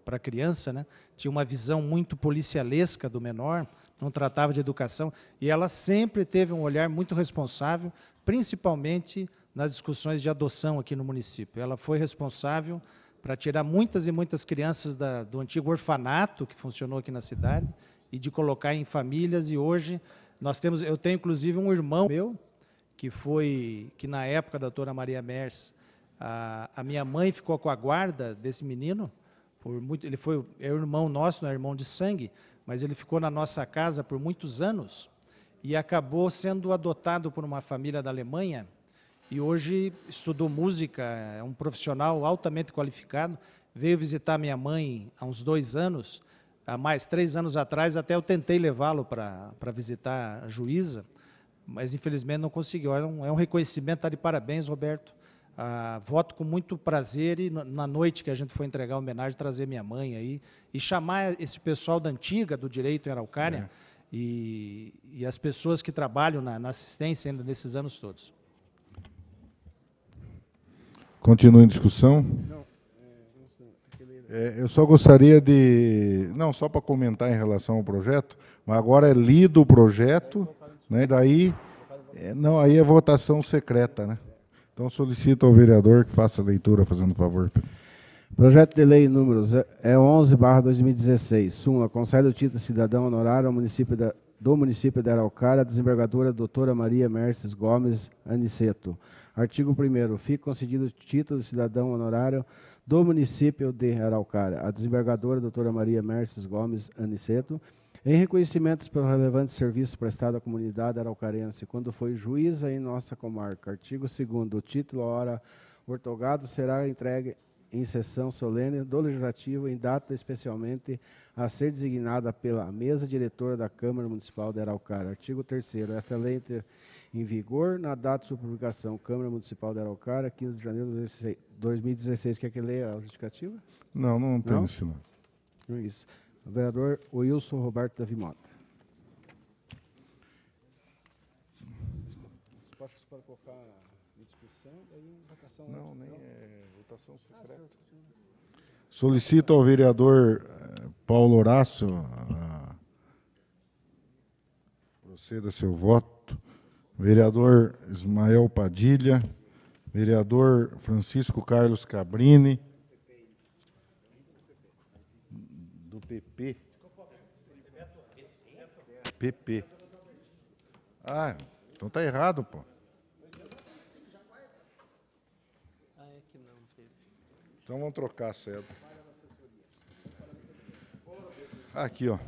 para a criança. Né? Tinha uma visão muito policialesca do menor não tratava de educação, e ela sempre teve um olhar muito responsável, principalmente nas discussões de adoção aqui no município. Ela foi responsável para tirar muitas e muitas crianças da, do antigo orfanato que funcionou aqui na cidade e de colocar em famílias. E hoje nós temos, eu tenho inclusive um irmão meu que foi, que na época da doutora Maria Mers, a, a minha mãe ficou com a guarda desse menino. Muito, ele foi é irmão nosso, não é irmão de sangue, mas ele ficou na nossa casa por muitos anos e acabou sendo adotado por uma família da Alemanha e hoje estudou música, é um profissional altamente qualificado. Veio visitar minha mãe há uns dois anos, há mais três anos atrás, até eu tentei levá-lo para visitar a juíza, mas infelizmente não conseguiu. É um, é um reconhecimento, está de parabéns, Roberto. Ah, voto com muito prazer e na noite que a gente foi entregar a homenagem, trazer minha mãe aí e chamar esse pessoal da antiga, do direito em Araucária, é. e, e, as pessoas que trabalham na, na assistência ainda nesses anos todos. Continua em discussão? É, eu só gostaria de. Não, só para comentar em relação ao projeto, mas agora é lido o projeto, né, daí. É, não, aí é votação secreta, né? Então solicito ao vereador que faça a leitura, fazendo favor. Projeto de lei número é 11 2016. Suma, concede o título de cidadão honorário ao município da, do município de Araucária, a desembargadora doutora Maria Merces Gomes Aniceto. Artigo 1 Fica concedido o título de cidadão honorário do município de Araucária, a desembargadora doutora Maria Merces Gomes Aniceto, em reconhecimentos pelo relevante serviço prestado à comunidade araucarense, quando foi juíza em nossa comarca. Artigo 2 o título ora ortogado será entregue em sessão solene do Legislativo em data especialmente a ser designada pela mesa diretora da Câmara Municipal de Araucária. Artigo 3 Esta lei entra em vigor na data de sua publicação. Câmara Municipal de Araucária, 15 de janeiro de 2016. Quer que leia a justificativa? Não, não tem isso não. Isso. O vereador Wilson Roberto Davi Mota. Pode colocar em discussão, daí votação. Não, nem é votação secreta. Solicito ao vereador eh, Paulo Horácio a, proceda seu voto. Vereador Ismael Padilha, vereador Francisco Carlos Cabrini, do PP. PP. Ah, então tá errado, pô. Então vamos trocar a seda. Aqui, ó.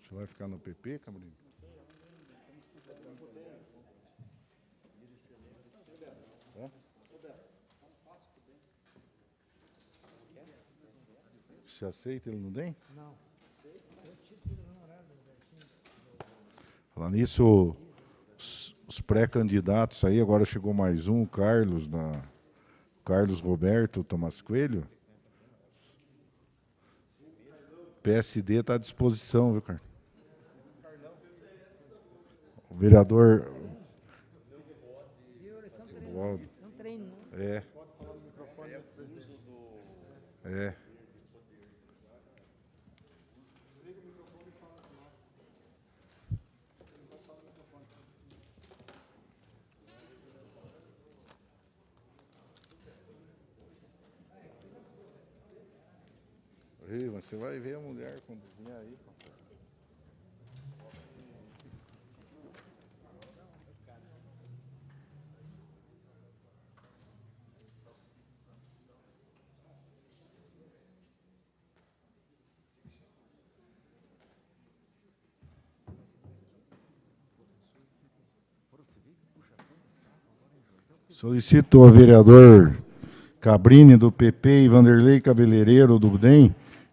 Você vai ficar no PP, Cabrinho? Você aceita ele não tem? Não. Falando nisso, os pré-candidatos aí, agora chegou mais um, o Carlos, da, Carlos Roberto Tomás Coelho. PSD está à disposição, viu, Carlos? O vereador. É. É. você vai ver a mulher quando vier aí. Solicito ao vereador Cabrini do PP e Vanderlei Cabeleireiro do DEM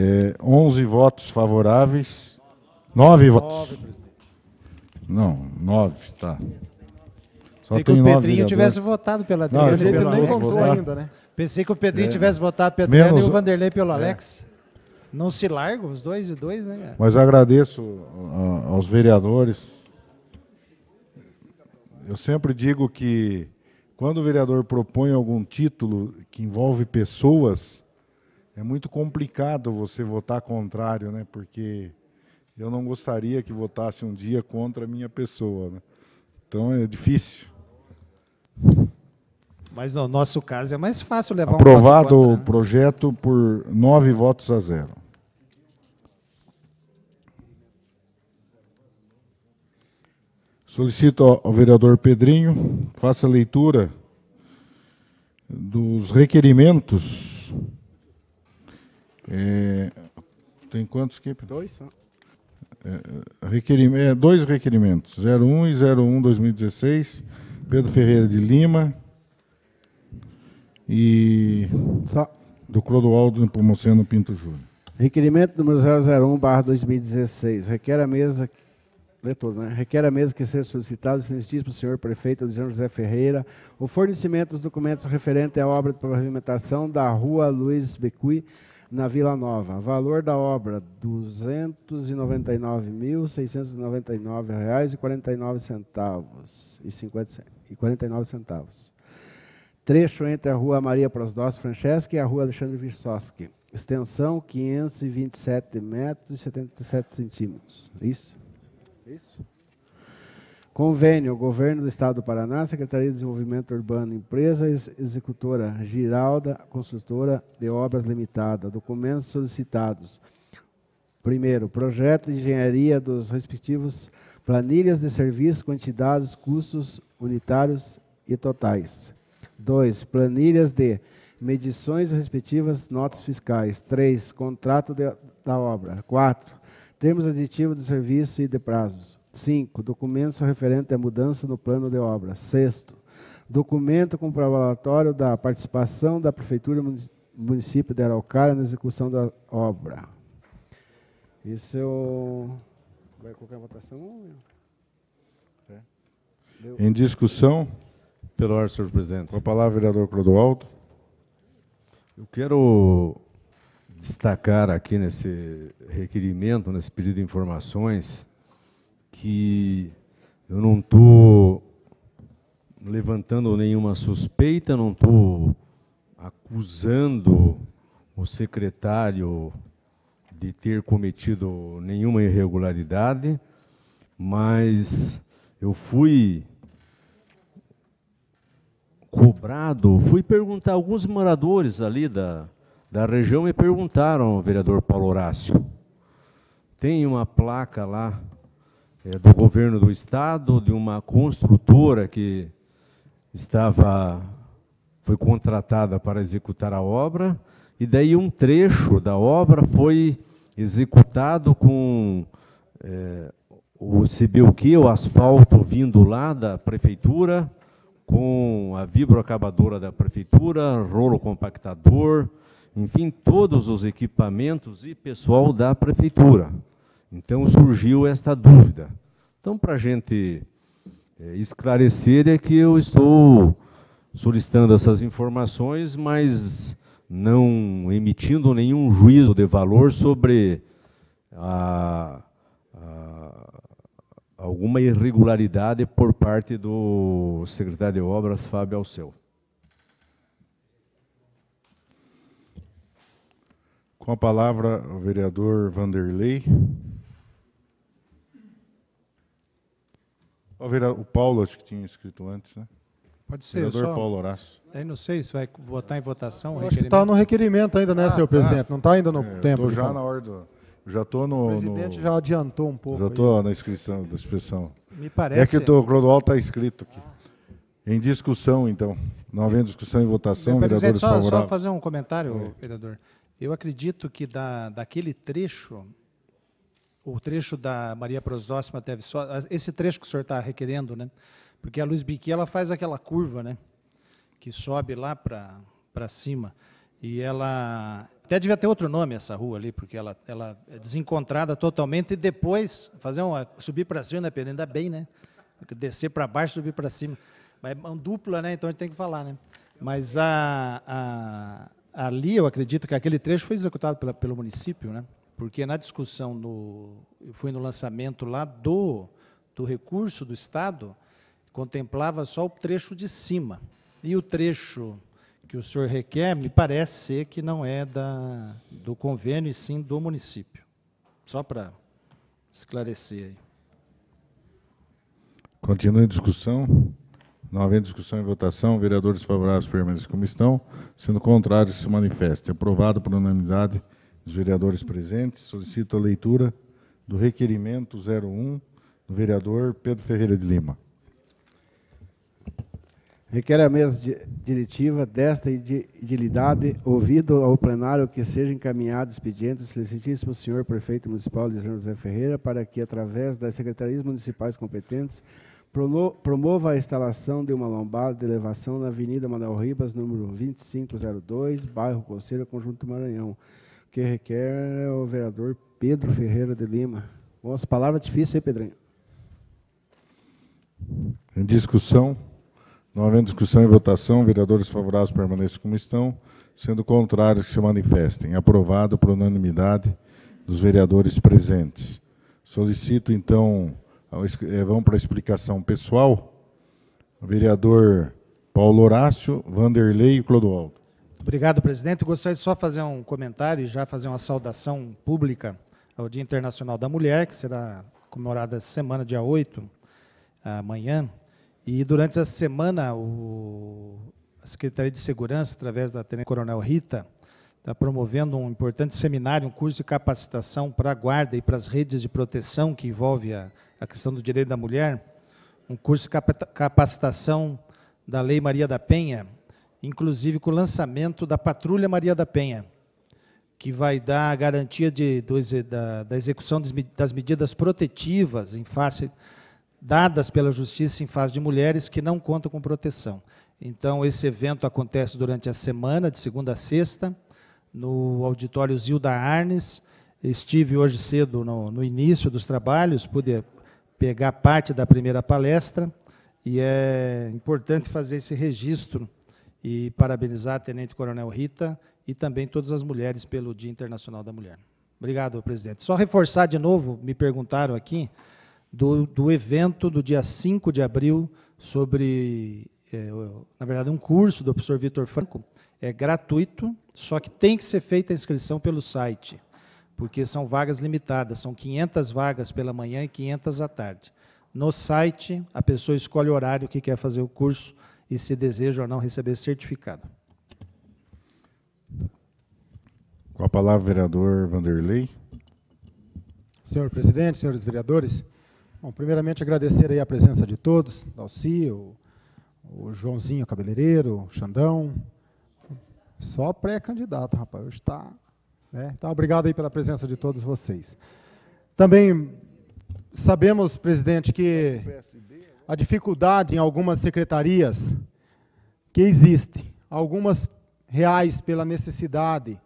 É, 11 votos favoráveis. Nove votos. Não, nove, tá. Só Pensei que o Pedrinho tivesse votado pela Adriana. Não, nem comprou ainda, né? Pensei que o Pedrinho é. tivesse votado pela Adriana e o Vanderlei pelo é. Alex. Não se largam os dois e dois, né? Mas agradeço aos vereadores. Eu sempre digo que quando o vereador propõe algum título que envolve pessoas, é muito complicado você votar contrário, né? Porque eu não gostaria que votasse um dia contra a minha pessoa. Né? Então é difícil. Mas no nosso caso é mais fácil levar Aprovado um o né? projeto por nove votos a zero. Solicito ao vereador Pedrinho, faça a leitura dos requerimentos é, tem quantos, Kip? Dois só. É, requerim, é, dois requerimentos, 01 e 01 2016, Pedro Ferreira de Lima e só. do Clodoaldo Nepomuceno Pinto Júnior. Requerimento número 001, barra 2016, requer a mesa Lê todo, né? Requer a mesa que seja solicitado, excelentíssimo senhor prefeito de José Ferreira, o fornecimento dos documentos referentes à obra de pavimentação da rua Luiz Becuí, na Vila Nova. Valor da obra: R$ 299.699,49 e 49 centavos. trecho entre a rua Maria Prosdócio Franceschi e a rua Alexandre Vysotsky. Extensão 527 metros e 77 centímetros. Isso? Isso. Convênio, Governo do Estado do Paraná, Secretaria de Desenvolvimento Urbano, Empresa Executora Giralda, Construtora de Obras Limitada. Documentos solicitados. Primeiro, projeto de engenharia dos respectivos planilhas de serviços, quantidades, custos unitários e totais. Dois, planilhas de medições respectivas, notas fiscais. Três, contrato de, da obra. Quatro, termos aditivos de serviço e de prazos. 5. Documentos referentes à mudança no plano de obra. Sexto, documento comprobatório da participação da Prefeitura do município de Araucária na execução da obra. Isso é o... Vai colocar a votação? É. Em discussão. Pelo ar, senhor presidente. Com a palavra, vereador Clodoaldo. Eu quero destacar aqui nesse requerimento, nesse pedido de informações, que eu não estou levantando nenhuma suspeita, não estou acusando o secretário de ter cometido nenhuma irregularidade, mas eu fui cobrado, fui perguntar, alguns moradores ali da, da região me perguntaram, vereador Paulo Horácio, tem uma placa lá é, do governo do estado, de uma construtora que estava foi contratada para executar a obra, e daí um trecho da obra foi executado com é, o CBUQ, o asfalto vindo lá da prefeitura, com a vibroacabadora da prefeitura, rolo compactador, enfim, todos os equipamentos e pessoal da prefeitura. Então surgiu esta dúvida. Então, para a gente é, esclarecer, é que eu estou solicitando essas informações, mas não emitindo nenhum juízo de valor sobre a, a, alguma irregularidade por parte do secretário de Obras, Fábio Alceu. Com a palavra, o vereador Vanderlei. O Paulo, acho que tinha escrito antes, né? Pode ser. Vereador só, Paulo Horácio. Aí não sei se vai votar em votação. acho que está no requerimento ainda, né, ah, senhor tá. presidente? Não está ainda no é, tempo. Estou já na hora do. Já estou no. O presidente no, já adiantou um pouco. Já estou na inscrição da inscrição. Me parece. É que o Clodoaldo está escrito aqui. Em discussão, então. Não havendo discussão e votação, Meu vereadores só, favoráveis. Só fazer um comentário, é. vereador. Eu acredito que da, daquele trecho o trecho da Maria Prosdóxima teve só esse trecho que o senhor está requerendo, né? Porque a Luz Biqui ela faz aquela curva, né? Que sobe lá para para cima e ela até devia ter outro nome essa rua ali, porque ela ela é desencontrada totalmente e depois fazer uma subir para cima, dependendo da bem, né? Descer para baixo, subir para cima. Mas é dupla, né? Então a gente tem que falar, né? Mas a, a ali eu acredito que aquele trecho foi executado pela, pelo município, né? Porque na discussão, no, eu fui no lançamento lá do, do recurso do Estado, contemplava só o trecho de cima. E o trecho que o senhor requer, me parece ser que não é da, do convênio, e sim do município. Só para esclarecer aí. Continua em discussão. Não havendo discussão e votação, vereadores favoráveis permanecem como estão, sendo contrários se manifestem. Aprovado por unanimidade os vereadores presentes, solicito a leitura do requerimento 01 do vereador Pedro Ferreira de Lima. Requer a mesa diretiva desta idilidade, ouvido ao plenário que seja encaminhado expediente do excelentíssimo senhor prefeito municipal de José Ferreira para que, através das secretarias municipais competentes, promova a instalação de uma lombada de elevação na Avenida Manuel Ribas, número 2502, bairro Conselho, Conjunto Maranhão, que requer é o vereador Pedro Ferreira de Lima. Nossa, palavra difícil aí, Pedrinho. Em discussão, não havendo discussão e votação, vereadores favoráveis permaneçam como estão, sendo contrários que se manifestem. Aprovado por unanimidade dos vereadores presentes. Solicito, então, eh, vamos para a explicação pessoal. Vereador Paulo Horácio, Vanderlei e Clodoaldo. Obrigado, presidente. gostaria de só fazer um comentário e já fazer uma saudação pública ao Dia Internacional da Mulher, que será comemorada essa semana, dia 8, amanhã. E durante essa semana, o, a Secretaria de Segurança, através da Tenente Coronel Rita, está promovendo um importante seminário, um curso de capacitação para a guarda e para as redes de proteção que envolve a, a questão do direito da mulher, um curso de capacitação da Lei Maria da Penha, inclusive com o lançamento da Patrulha Maria da Penha, que vai dar a garantia de, da, da, execução das medidas protetivas em face dadas pela Justiça em face de mulheres que não contam com proteção. Então, esse evento acontece durante a semana, de segunda a sexta, no auditório Zilda Arnes. Estive hoje cedo no, no início dos trabalhos, pude pegar parte da primeira palestra, e é importante fazer esse registro e parabenizar a Tenente Coronel Rita e também todas as mulheres pelo Dia Internacional da Mulher. Obrigado, presidente. Só reforçar de novo, me perguntaram aqui, do, do evento do dia 5 de abril sobre, é, na verdade, um curso do professor Vitor Franco. É gratuito, só que tem que ser feita a inscrição pelo site, porque são vagas limitadas, são 500 vagas pela manhã e 500 à tarde. No site, a pessoa escolhe o horário que quer fazer o curso e se deseja ou não receber certificado. Com a palavra, vereador Vanderlei. Senhor presidente, senhores vereadores, bom, primeiramente agradecer aí a presença de todos, Dalci, o, o Joãozinho Cabeleireiro, o Xandão, só pré-candidato, rapaz, hoje está... Né? Então, obrigado aí pela presença de todos vocês. Também sabemos, presidente, que a dificuldade em algumas secretarias que existe, algumas reais pela necessidade,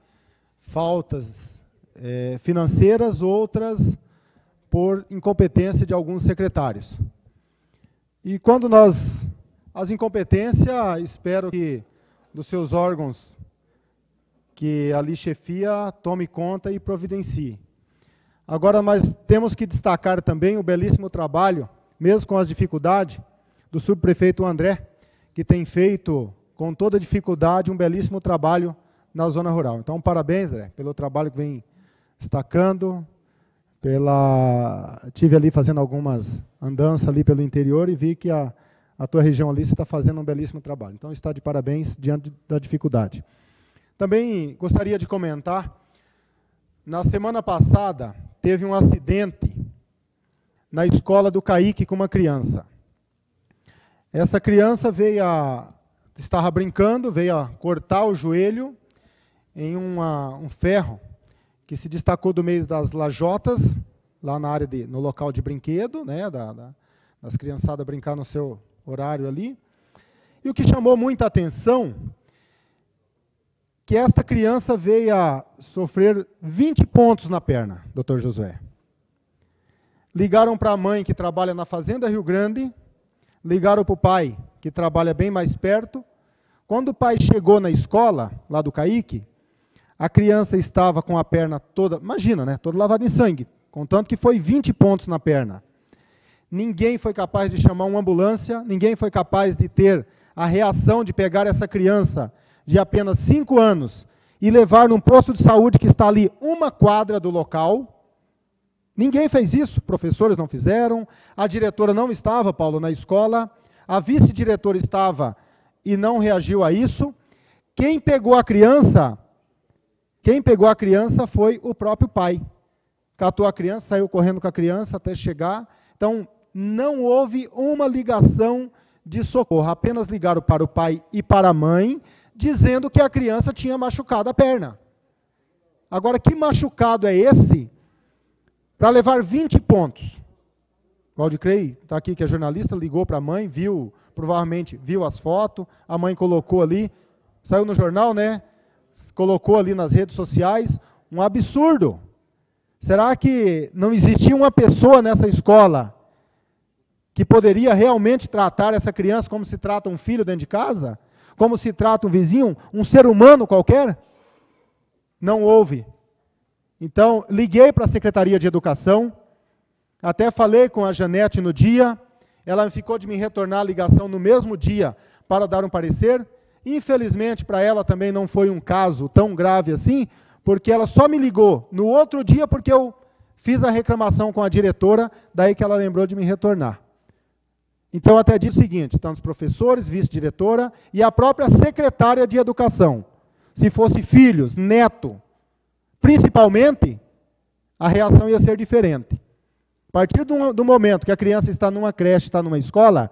faltas é, financeiras, outras por incompetência de alguns secretários. E quando nós, as incompetências, espero que dos seus órgãos que ali chefia tome conta e providencie. Agora, nós temos que destacar também o belíssimo trabalho mesmo com as dificuldades, do subprefeito André, que tem feito, com toda dificuldade, um belíssimo trabalho na zona rural. Então, parabéns, André, pelo trabalho que vem destacando, pela... Tive ali fazendo algumas andanças ali pelo interior e vi que a, a tua região ali está fazendo um belíssimo trabalho. Então, está de parabéns diante da dificuldade. Também gostaria de comentar, na semana passada, teve um acidente na escola do Caíque com uma criança. Essa criança veio a. estava brincando, veio a cortar o joelho em uma, um ferro que se destacou do meio das lajotas, lá na área de, no local de brinquedo, né, da, da, das criançadas brincar no seu horário ali. E o que chamou muita atenção que esta criança veio a sofrer 20 pontos na perna, doutor Josué. Ligaram para a mãe que trabalha na Fazenda Rio Grande, ligaram para o pai que trabalha bem mais perto. Quando o pai chegou na escola, lá do Caíque, a criança estava com a perna toda, imagina, né, toda lavada em sangue, contanto que foi 20 pontos na perna. Ninguém foi capaz de chamar uma ambulância, ninguém foi capaz de ter a reação de pegar essa criança de apenas 5 anos e levar num posto de saúde que está ali uma quadra do local, Ninguém fez isso, professores não fizeram, a diretora não estava, Paulo, na escola, a vice-diretora estava e não reagiu a isso. Quem pegou a criança, quem pegou a criança foi o próprio pai. Catou a criança, saiu correndo com a criança até chegar. Então, não houve uma ligação de socorro, apenas ligaram para o pai e para a mãe, dizendo que a criança tinha machucado a perna. Agora, que machucado é esse para levar 20 pontos. Claudio Crei está aqui, que é jornalista, ligou para a mãe, viu, provavelmente viu as fotos, a mãe colocou ali, saiu no jornal, né? Colocou ali nas redes sociais, um absurdo. Será que não existia uma pessoa nessa escola que poderia realmente tratar essa criança como se trata um filho dentro de casa? Como se trata um vizinho, um ser humano qualquer? Não houve. Então, liguei para a Secretaria de Educação, até falei com a Janete no dia, ela ficou de me retornar a ligação no mesmo dia, para dar um parecer. Infelizmente, para ela também não foi um caso tão grave assim, porque ela só me ligou no outro dia porque eu fiz a reclamação com a diretora, daí que ela lembrou de me retornar. Então, até disse o seguinte: estão os professores, vice-diretora e a própria secretária de educação. Se fosse filhos, neto, principalmente, a reação ia ser diferente. A partir do, do momento que a criança está numa creche, está numa escola,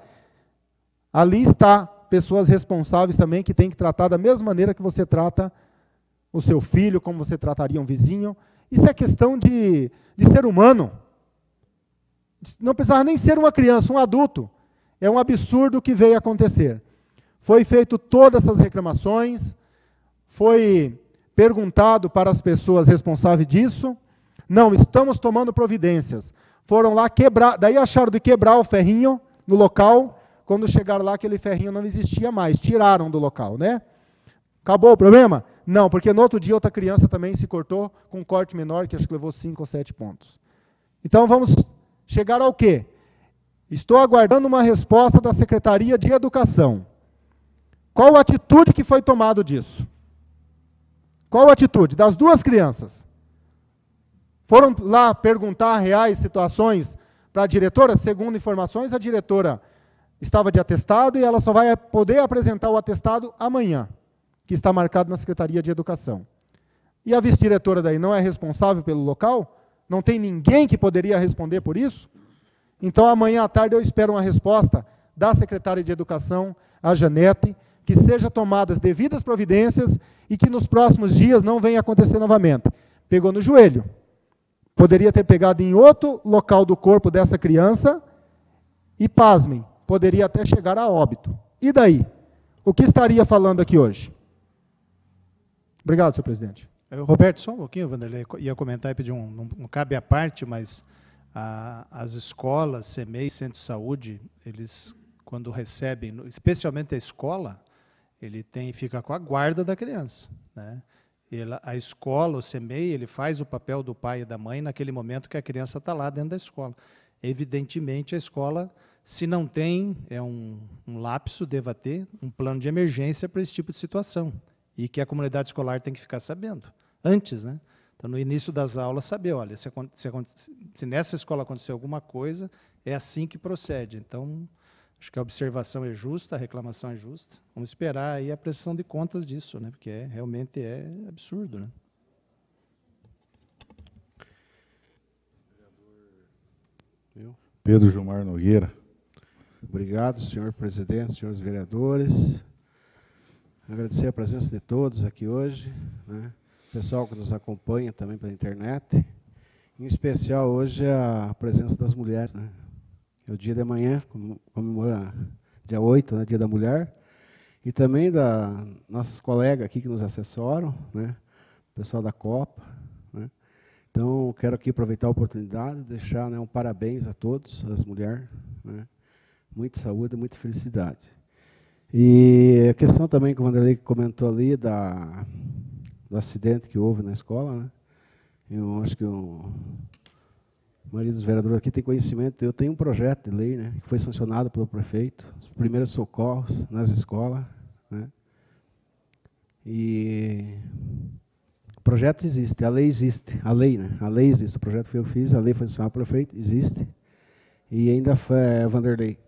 ali está pessoas responsáveis também que têm que tratar da mesma maneira que você trata o seu filho, como você trataria um vizinho. Isso é questão de, de ser humano. Não precisava nem ser uma criança, um adulto. É um absurdo o que veio acontecer. Foi feito todas essas reclamações, foi perguntado para as pessoas responsáveis disso. Não, estamos tomando providências. Foram lá quebrar, daí acharam de quebrar o ferrinho no local. Quando chegaram lá, aquele ferrinho não existia mais, tiraram do local, né? Acabou o problema? Não, porque no outro dia outra criança também se cortou com um corte menor, que acho que levou 5 ou 7 pontos. Então vamos chegar ao quê? Estou aguardando uma resposta da Secretaria de Educação. Qual a atitude que foi tomada disso? Qual a atitude? Das duas crianças. Foram lá perguntar reais situações para a diretora? Segundo informações, a diretora estava de atestado e ela só vai poder apresentar o atestado amanhã que está marcado na Secretaria de Educação. E a vice-diretora daí não é responsável pelo local? Não tem ninguém que poderia responder por isso? Então, amanhã à tarde eu espero uma resposta da secretária de Educação, a Janete, que seja tomadas devidas providências e que nos próximos dias não venha acontecer novamente. Pegou no joelho. Poderia ter pegado em outro local do corpo dessa criança e, pasmem, poderia até chegar a óbito. E daí? O que estaria falando aqui hoje? Obrigado, senhor presidente. Eh, Roberto, só um pouquinho, Vanderlei, ia comentar e pedir um, não, não cabe à parte, mas a, as escolas, CEMEI, Centro de Saúde, eles, quando recebem, especialmente a escola, ele tem, fica com a guarda da criança. Né? Ele, a escola, o CEMEI, ele faz o papel do pai e da mãe naquele momento que a criança está lá dentro da escola. Evidentemente, a escola, se não tem, é um, um lapso, deva ter um plano de emergência para esse tipo de situação e que a comunidade escolar tem que ficar sabendo, antes, né? Então, no início das aulas, saber, olha, se, se, se nessa escola acontecer alguma coisa, é assim que procede. Então, acho que a observação é justa, a reclamação é justa. Vamos esperar aí a prestação de contas disso, né? Porque é, realmente é absurdo, né? Pedro Gilmar Nogueira. Obrigado, senhor presidente, senhores vereadores. Agradecer a presença de todos aqui hoje, né? pessoal que nos acompanha também pela internet. Em especial hoje a presença das mulheres. Né? É o dia de amanhã, comemora dia 8, né? dia da mulher. E também da nossos colegas aqui que nos assessoram, né? pessoal da Copa. Né? Então, quero aqui aproveitar a oportunidade de deixar né, um parabéns a todos, as mulheres. Né? Muita saúde, muita felicidade. E a questão também que o Vanderlei comentou ali da, do acidente que houve na escola, né? Eu acho que o marido dos vereadores aqui tem conhecimento. Eu tenho um projeto de lei, né, que foi sancionado pelo prefeito, os primeiros socorros nas escolas, né? E o projeto existe, a lei existe, a lei, né? A lei existe, o projeto que eu fiz, a lei foi sancionada pelo prefeito, existe. E ainda foi Vanderlei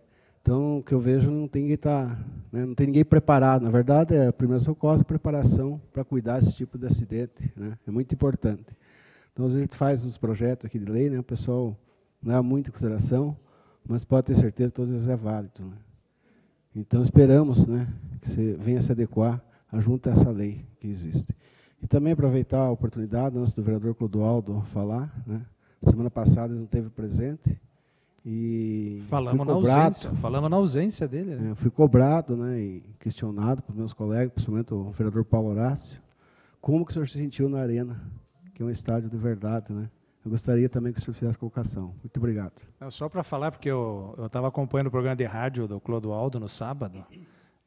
então, o que eu vejo não tem ninguém tá, né, não tem ninguém preparado. Na verdade, é a primeira socorro e preparação para cuidar desse tipo de acidente, né, é muito importante. Então, às vezes a gente faz os projetos aqui de lei, né, o pessoal não dá muita consideração, mas pode ter certeza que todos eles é válido. Né. Então, esperamos né, que você venha se adequar junto a essa lei que existe. E também aproveitar a oportunidade, antes do vereador Clodoaldo falar, né, semana passada ele não teve presente, e falamos na ausência, falamos na ausência dele. Né? É, fui cobrado, né, e questionado pelos meus colegas, principalmente o vereador Paulo Horácio, como que o senhor se sentiu na arena, que é um estádio de verdade, né? Eu gostaria também que o senhor fizesse colocação. Muito obrigado. Não, só para falar, porque eu estava acompanhando o programa de rádio do Clodoaldo no sábado,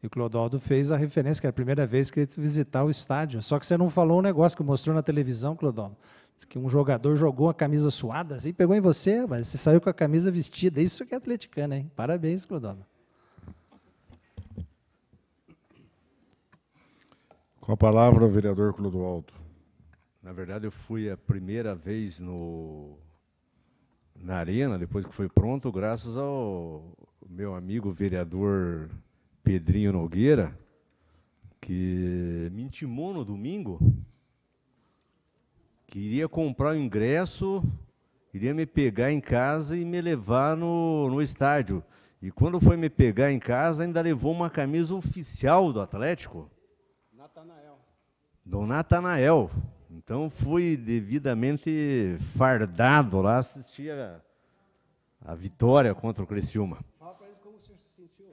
e o Clodoaldo fez a referência, que era a primeira vez que ele visitar o estádio. Só que você não falou um negócio que mostrou na televisão, Clodoaldo que um jogador jogou a camisa suada, assim, pegou em você, mas você saiu com a camisa vestida. Isso que é atleticano, hein? Parabéns, Clodono. Com a palavra, o vereador Clodoaldo. Na verdade, eu fui a primeira vez no, na arena, depois que foi pronto, graças ao meu amigo vereador Pedrinho Nogueira, que me intimou no domingo que iria comprar o ingresso, iria me pegar em casa e me levar no, no estádio. E quando foi me pegar em casa, ainda levou uma camisa oficial do Atlético. Natanael. Do Natanael. Então fui devidamente fardado lá assistir a, a vitória contra o Criciúma. Fala para eles como você se sentiu.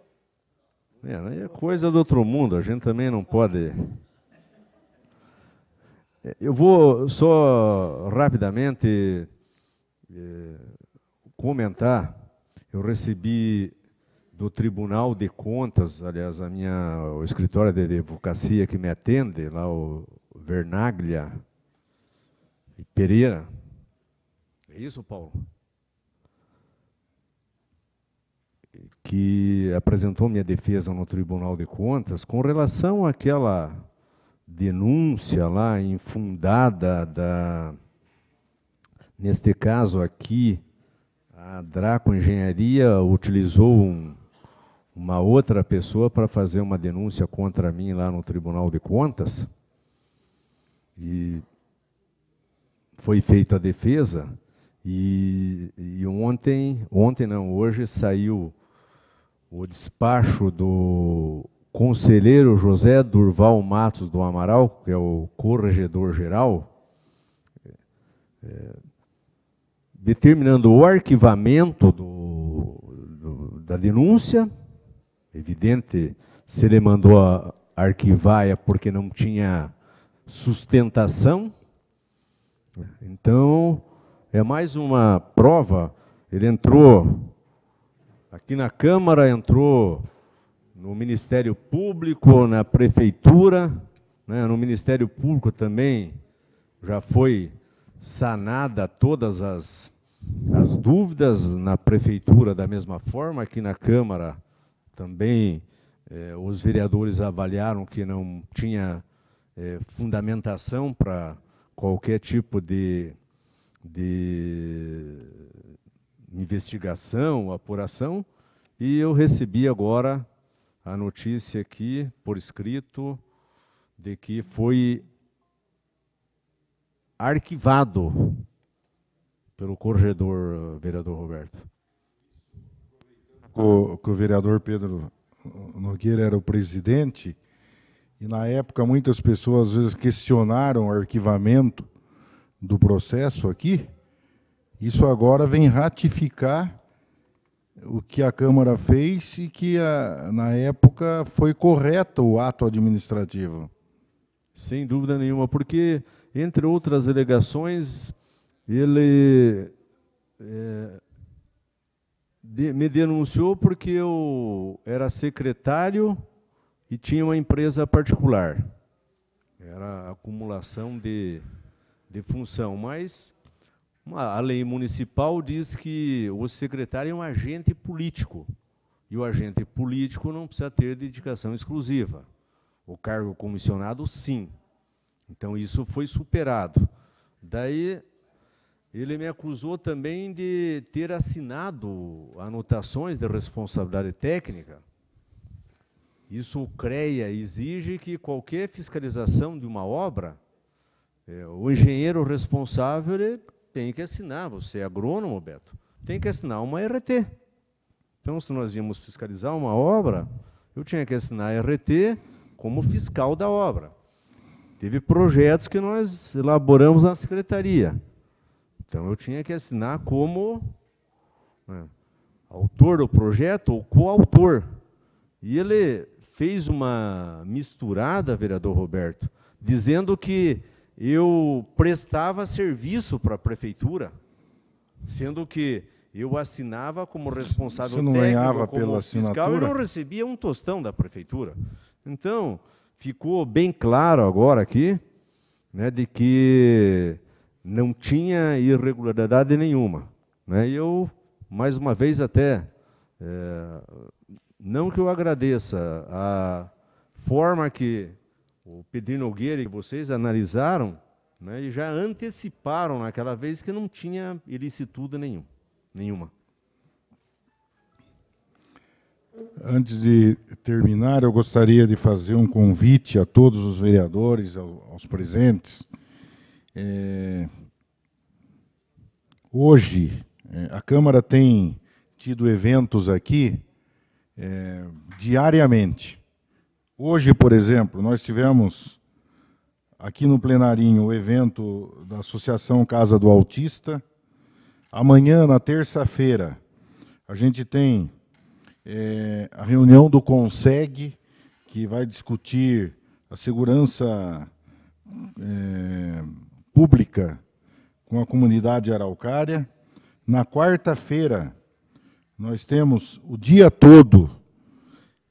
É, é coisa do outro mundo, a gente também não pode. É, eu vou só rapidamente é, comentar. Eu recebi do Tribunal de Contas, aliás, a minha, o escritório de advocacia que me atende, lá o Vernaglia, Pereira. É isso, Paulo? Que apresentou minha defesa no Tribunal de Contas com relação àquela denúncia lá infundada da neste caso aqui a Draco Engenharia utilizou um, uma outra pessoa para fazer uma denúncia contra mim lá no Tribunal de Contas e foi feita a defesa e, e, ontem, ontem não, hoje saiu o despacho do conselheiro José Durval Matos do Amaral, que é o corregedor geral, é, determinando o arquivamento do, do, da denúncia, evidente, se ele mandou arquivar é porque não tinha sustentação, então, é mais uma prova. Ele entrou aqui na Câmara, entrou no Ministério Público, na Prefeitura, né, no Ministério Público também já foi sanada todas as, as dúvidas, na Prefeitura da mesma forma, aqui na Câmara também eh, os vereadores avaliaram que não tinha eh, fundamentação para qualquer tipo de, de investigação, apuração, e eu recebi agora a notícia aqui, por escrito, de que foi arquivado pelo corregedor vereador Roberto. O, o vereador Pedro Nogueira era o presidente, e na época muitas pessoas às vezes questionaram o arquivamento do processo aqui. Isso agora vem ratificar o que a Câmara fez e que a, na época foi correto o ato administrativo. Sem dúvida nenhuma, porque, entre outras alegações, ele é, de, me denunciou porque eu era secretário e tinha uma empresa particular. Era acumulação de, de função, mas uma, a lei municipal diz que o secretário é um agente político, e o agente político não precisa ter dedicação exclusiva. O cargo comissionado, sim. Então, isso foi superado. Daí, ele me acusou também de ter assinado anotações de responsabilidade técnica, isso o CREA exige que qualquer fiscalização de uma obra, é, o engenheiro responsável tem que assinar, você é agrônomo, Beto, tem que assinar uma RT. Então, se nós íamos fiscalizar uma obra, eu tinha que assinar a RT como fiscal da obra. Teve projetos que nós elaboramos na secretaria. Então, eu tinha que assinar como né, autor do projeto ou coautor. E ele fez uma misturada, vereador Roberto, dizendo que eu prestava serviço para a prefeitura, sendo que eu assinava como responsável Você não técnico, ganhava como pela fiscal, assinatura? eu não recebia um tostão da prefeitura. Então, ficou bem claro agora aqui, né, de que não tinha irregularidade nenhuma. Né, e eu, mais uma vez, até é, não que eu agradeça a forma que o Pedrinho Nogueira e vocês analisaram né, e já anteciparam naquela vez que não tinha ilicitude nenhum, nenhuma. Antes de terminar, eu gostaria de fazer um convite a todos os vereadores, aos presentes. É, hoje, é, a Câmara tem tido eventos aqui é, diariamente. Hoje, por exemplo, nós tivemos aqui no plenarinho o evento da Associação Casa do Autista. Amanhã, na terça-feira, a gente tem é, a reunião do CONSEG, que vai discutir a segurança é, pública com a comunidade araucária. Na quarta-feira, nós temos o dia todo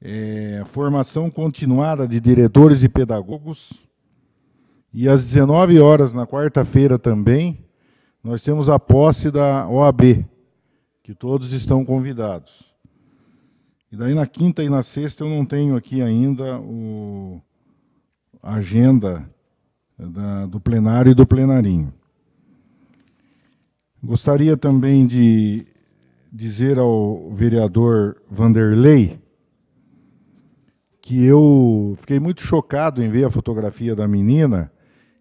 é, formação continuada de diretores e pedagogos. E às 19 horas, na quarta-feira também, nós temos a posse da OAB, que todos estão convidados. E daí na quinta e na sexta eu não tenho aqui ainda o, a agenda da, do plenário e do plenarinho. Gostaria também de dizer ao vereador Vanderlei que eu fiquei muito chocado em ver a fotografia da menina,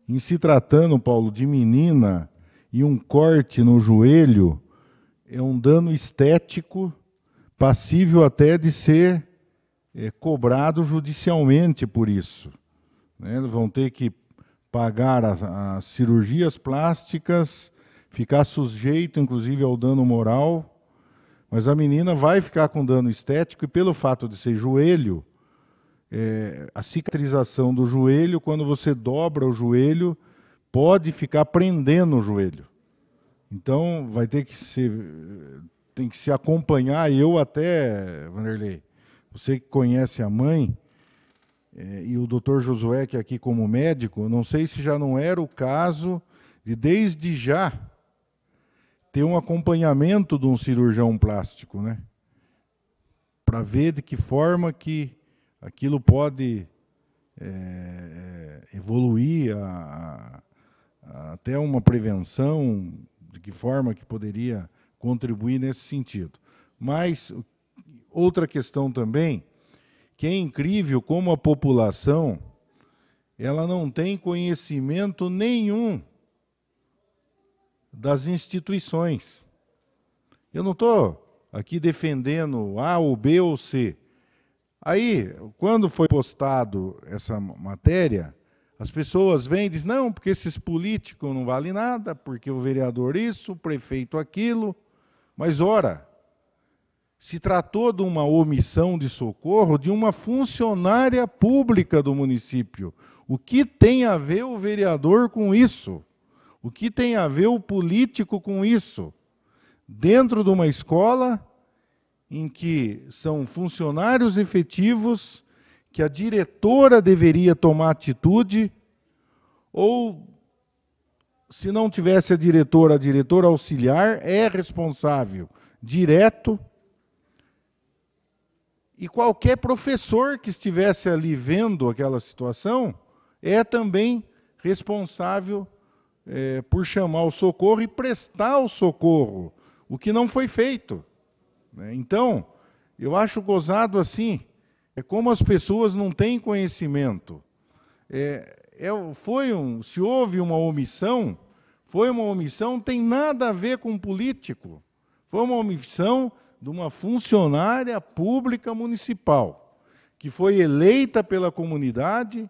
em se tratando, Paulo, de menina e um corte no joelho, é um dano estético passível até de ser é, cobrado judicialmente por isso. Né? Vão ter que pagar as, as cirurgias plásticas, ficar sujeito, inclusive, ao dano moral, mas a menina vai ficar com dano estético e, pelo fato de ser joelho, é, a cicatrização do joelho, quando você dobra o joelho, pode ficar prendendo o joelho. Então, vai ter que ser tem que se acompanhar, eu até, Vanderlei, você que conhece a mãe, é, e o doutor Josué, que é aqui como médico, não sei se já não era o caso de, desde já, ter um acompanhamento de um cirurgião plástico, né? Para ver de que forma que aquilo pode é, evoluir a, a, até uma prevenção, de que forma que poderia contribuir nesse sentido. Mas outra questão também, que é incrível como a população ela não tem conhecimento nenhum das instituições. Eu não estou aqui defendendo A ou B ou C. Aí, quando foi postado essa matéria, as pessoas vêm e dizem, não, porque esses políticos não valem nada, porque o vereador isso, o prefeito aquilo. Mas, ora, se tratou de uma omissão de socorro de uma funcionária pública do município. O que tem a ver o vereador com isso? O que tem a ver o político com isso? Dentro de uma escola em que são funcionários efetivos, que a diretora deveria tomar atitude, ou se não tivesse a diretora, a diretora auxiliar é responsável direto. E qualquer professor que estivesse ali vendo aquela situação é também responsável é, por chamar o socorro e prestar o socorro, o que não foi feito. Né? Então, eu acho gozado assim, é como as pessoas não têm conhecimento. É, é, foi um, se houve uma omissão, foi uma omissão, tem nada a ver com político. Foi uma omissão de uma funcionária pública municipal, que foi eleita pela comunidade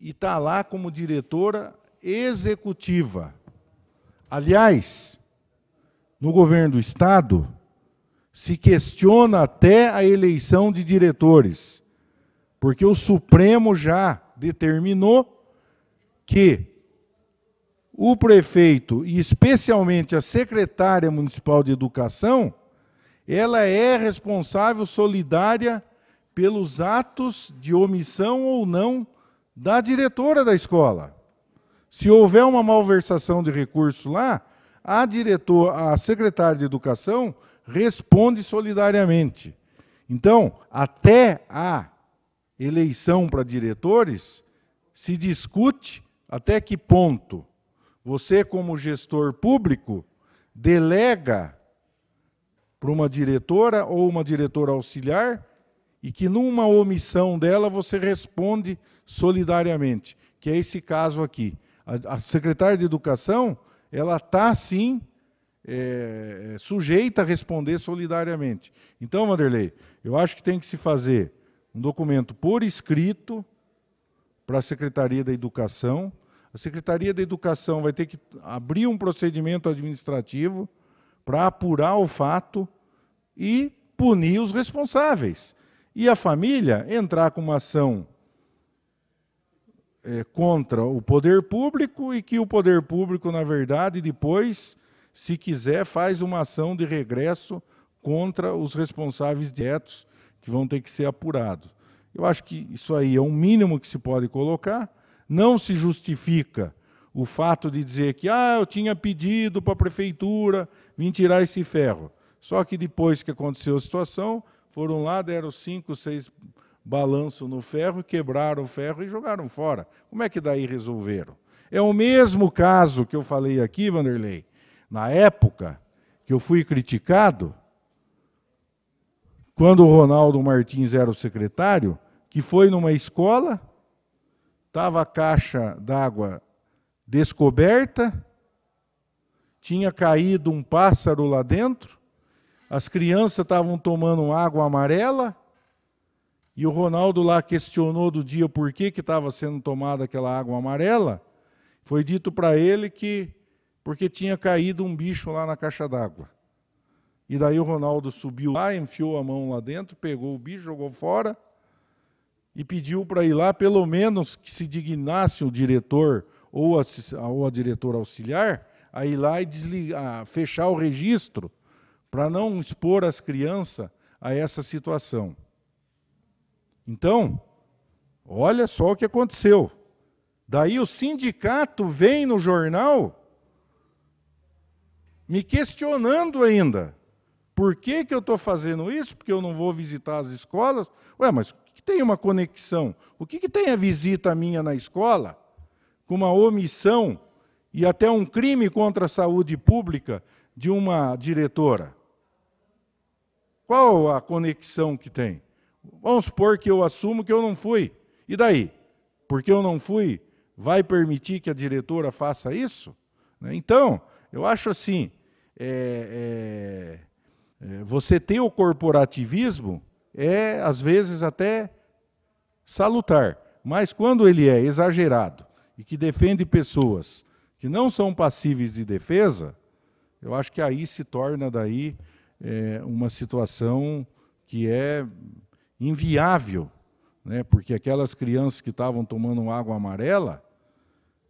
e está lá como diretora executiva. Aliás, no governo do Estado, se questiona até a eleição de diretores, porque o Supremo já determinou que o prefeito e especialmente a secretária municipal de educação, ela é responsável solidária pelos atos de omissão ou não da diretora da escola. Se houver uma malversação de recurso lá, a diretora, a secretária de educação responde solidariamente. Então, até a eleição para diretores, se discute até que ponto você, como gestor público, delega para uma diretora ou uma diretora auxiliar e que numa omissão dela você responde solidariamente, que é esse caso aqui. A, a secretária de Educação, ela está, sim, é, sujeita a responder solidariamente. Então, Vanderlei, eu acho que tem que se fazer um documento por escrito para a Secretaria da Educação. A Secretaria da Educação vai ter que abrir um procedimento administrativo para apurar o fato e punir os responsáveis. E a família entrar com uma ação é, contra o poder público e que o poder público, na verdade, depois, se quiser, faz uma ação de regresso contra os responsáveis diretos que vão ter que ser apurados. Eu acho que isso aí é um mínimo que se pode colocar. Não se justifica o fato de dizer que ah, eu tinha pedido para a prefeitura vir tirar esse ferro. Só que depois que aconteceu a situação, foram lá, deram 5, 6 balanço no ferro, quebraram o ferro e jogaram fora. Como é que daí resolveram? É o mesmo caso que eu falei aqui, Vanderlei. Na época que eu fui criticado, quando o Ronaldo Martins era o secretário, que foi numa escola, estava a caixa d'água descoberta, tinha caído um pássaro lá dentro, as crianças estavam tomando água amarela, e o Ronaldo lá questionou do dia por que estava sendo tomada aquela água amarela. Foi dito para ele que porque tinha caído um bicho lá na caixa d'água. E daí o Ronaldo subiu lá, enfiou a mão lá dentro, pegou o bicho, jogou fora e pediu para ir lá, pelo menos que se dignasse o diretor ou a, ou a diretora auxiliar, a ir lá e desligar, fechar o registro para não expor as crianças a essa situação. Então, olha só o que aconteceu. Daí o sindicato vem no jornal me questionando ainda. Por que, que eu estou fazendo isso? Porque eu não vou visitar as escolas? Ué, mas o que tem uma conexão? O que, que tem a visita minha na escola com uma omissão e até um crime contra a saúde pública de uma diretora? Qual a conexão que tem? Vamos supor que eu assumo que eu não fui. E daí? Porque eu não fui, vai permitir que a diretora faça isso? Né? Então, eu acho assim, é, é, é, você ter o corporativismo é, às vezes, até salutar. Mas quando ele é exagerado e que defende pessoas que não são passíveis de defesa, eu acho que aí se torna daí é, uma situação que é inviável, né? porque aquelas crianças que estavam tomando água amarela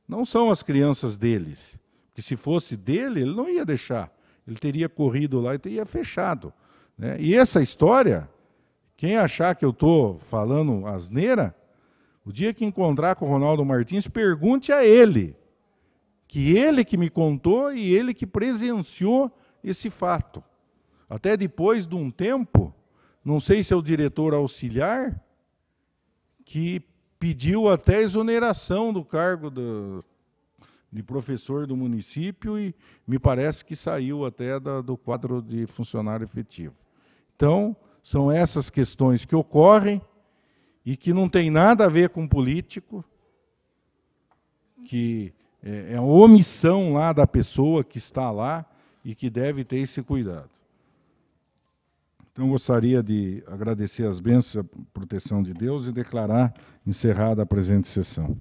não são as crianças deles. Porque se fosse dele, ele não ia deixar. Ele teria corrido lá e teria fechado. Né? E essa história, quem achar que eu estou falando asneira, o dia que encontrar com o Ronaldo Martins, pergunte a ele. Que ele que me contou e ele que presenciou esse fato. Até depois de um tempo, não sei se é o diretor auxiliar, que pediu até exoneração do cargo do, de professor do município e me parece que saiu até da, do quadro de funcionário efetivo. Então, são essas questões que ocorrem e que não tem nada a ver com político, que é, é a omissão lá da pessoa que está lá e que deve ter esse cuidado. Então, gostaria de agradecer as bênçãos e a proteção de Deus e declarar encerrada a presente sessão.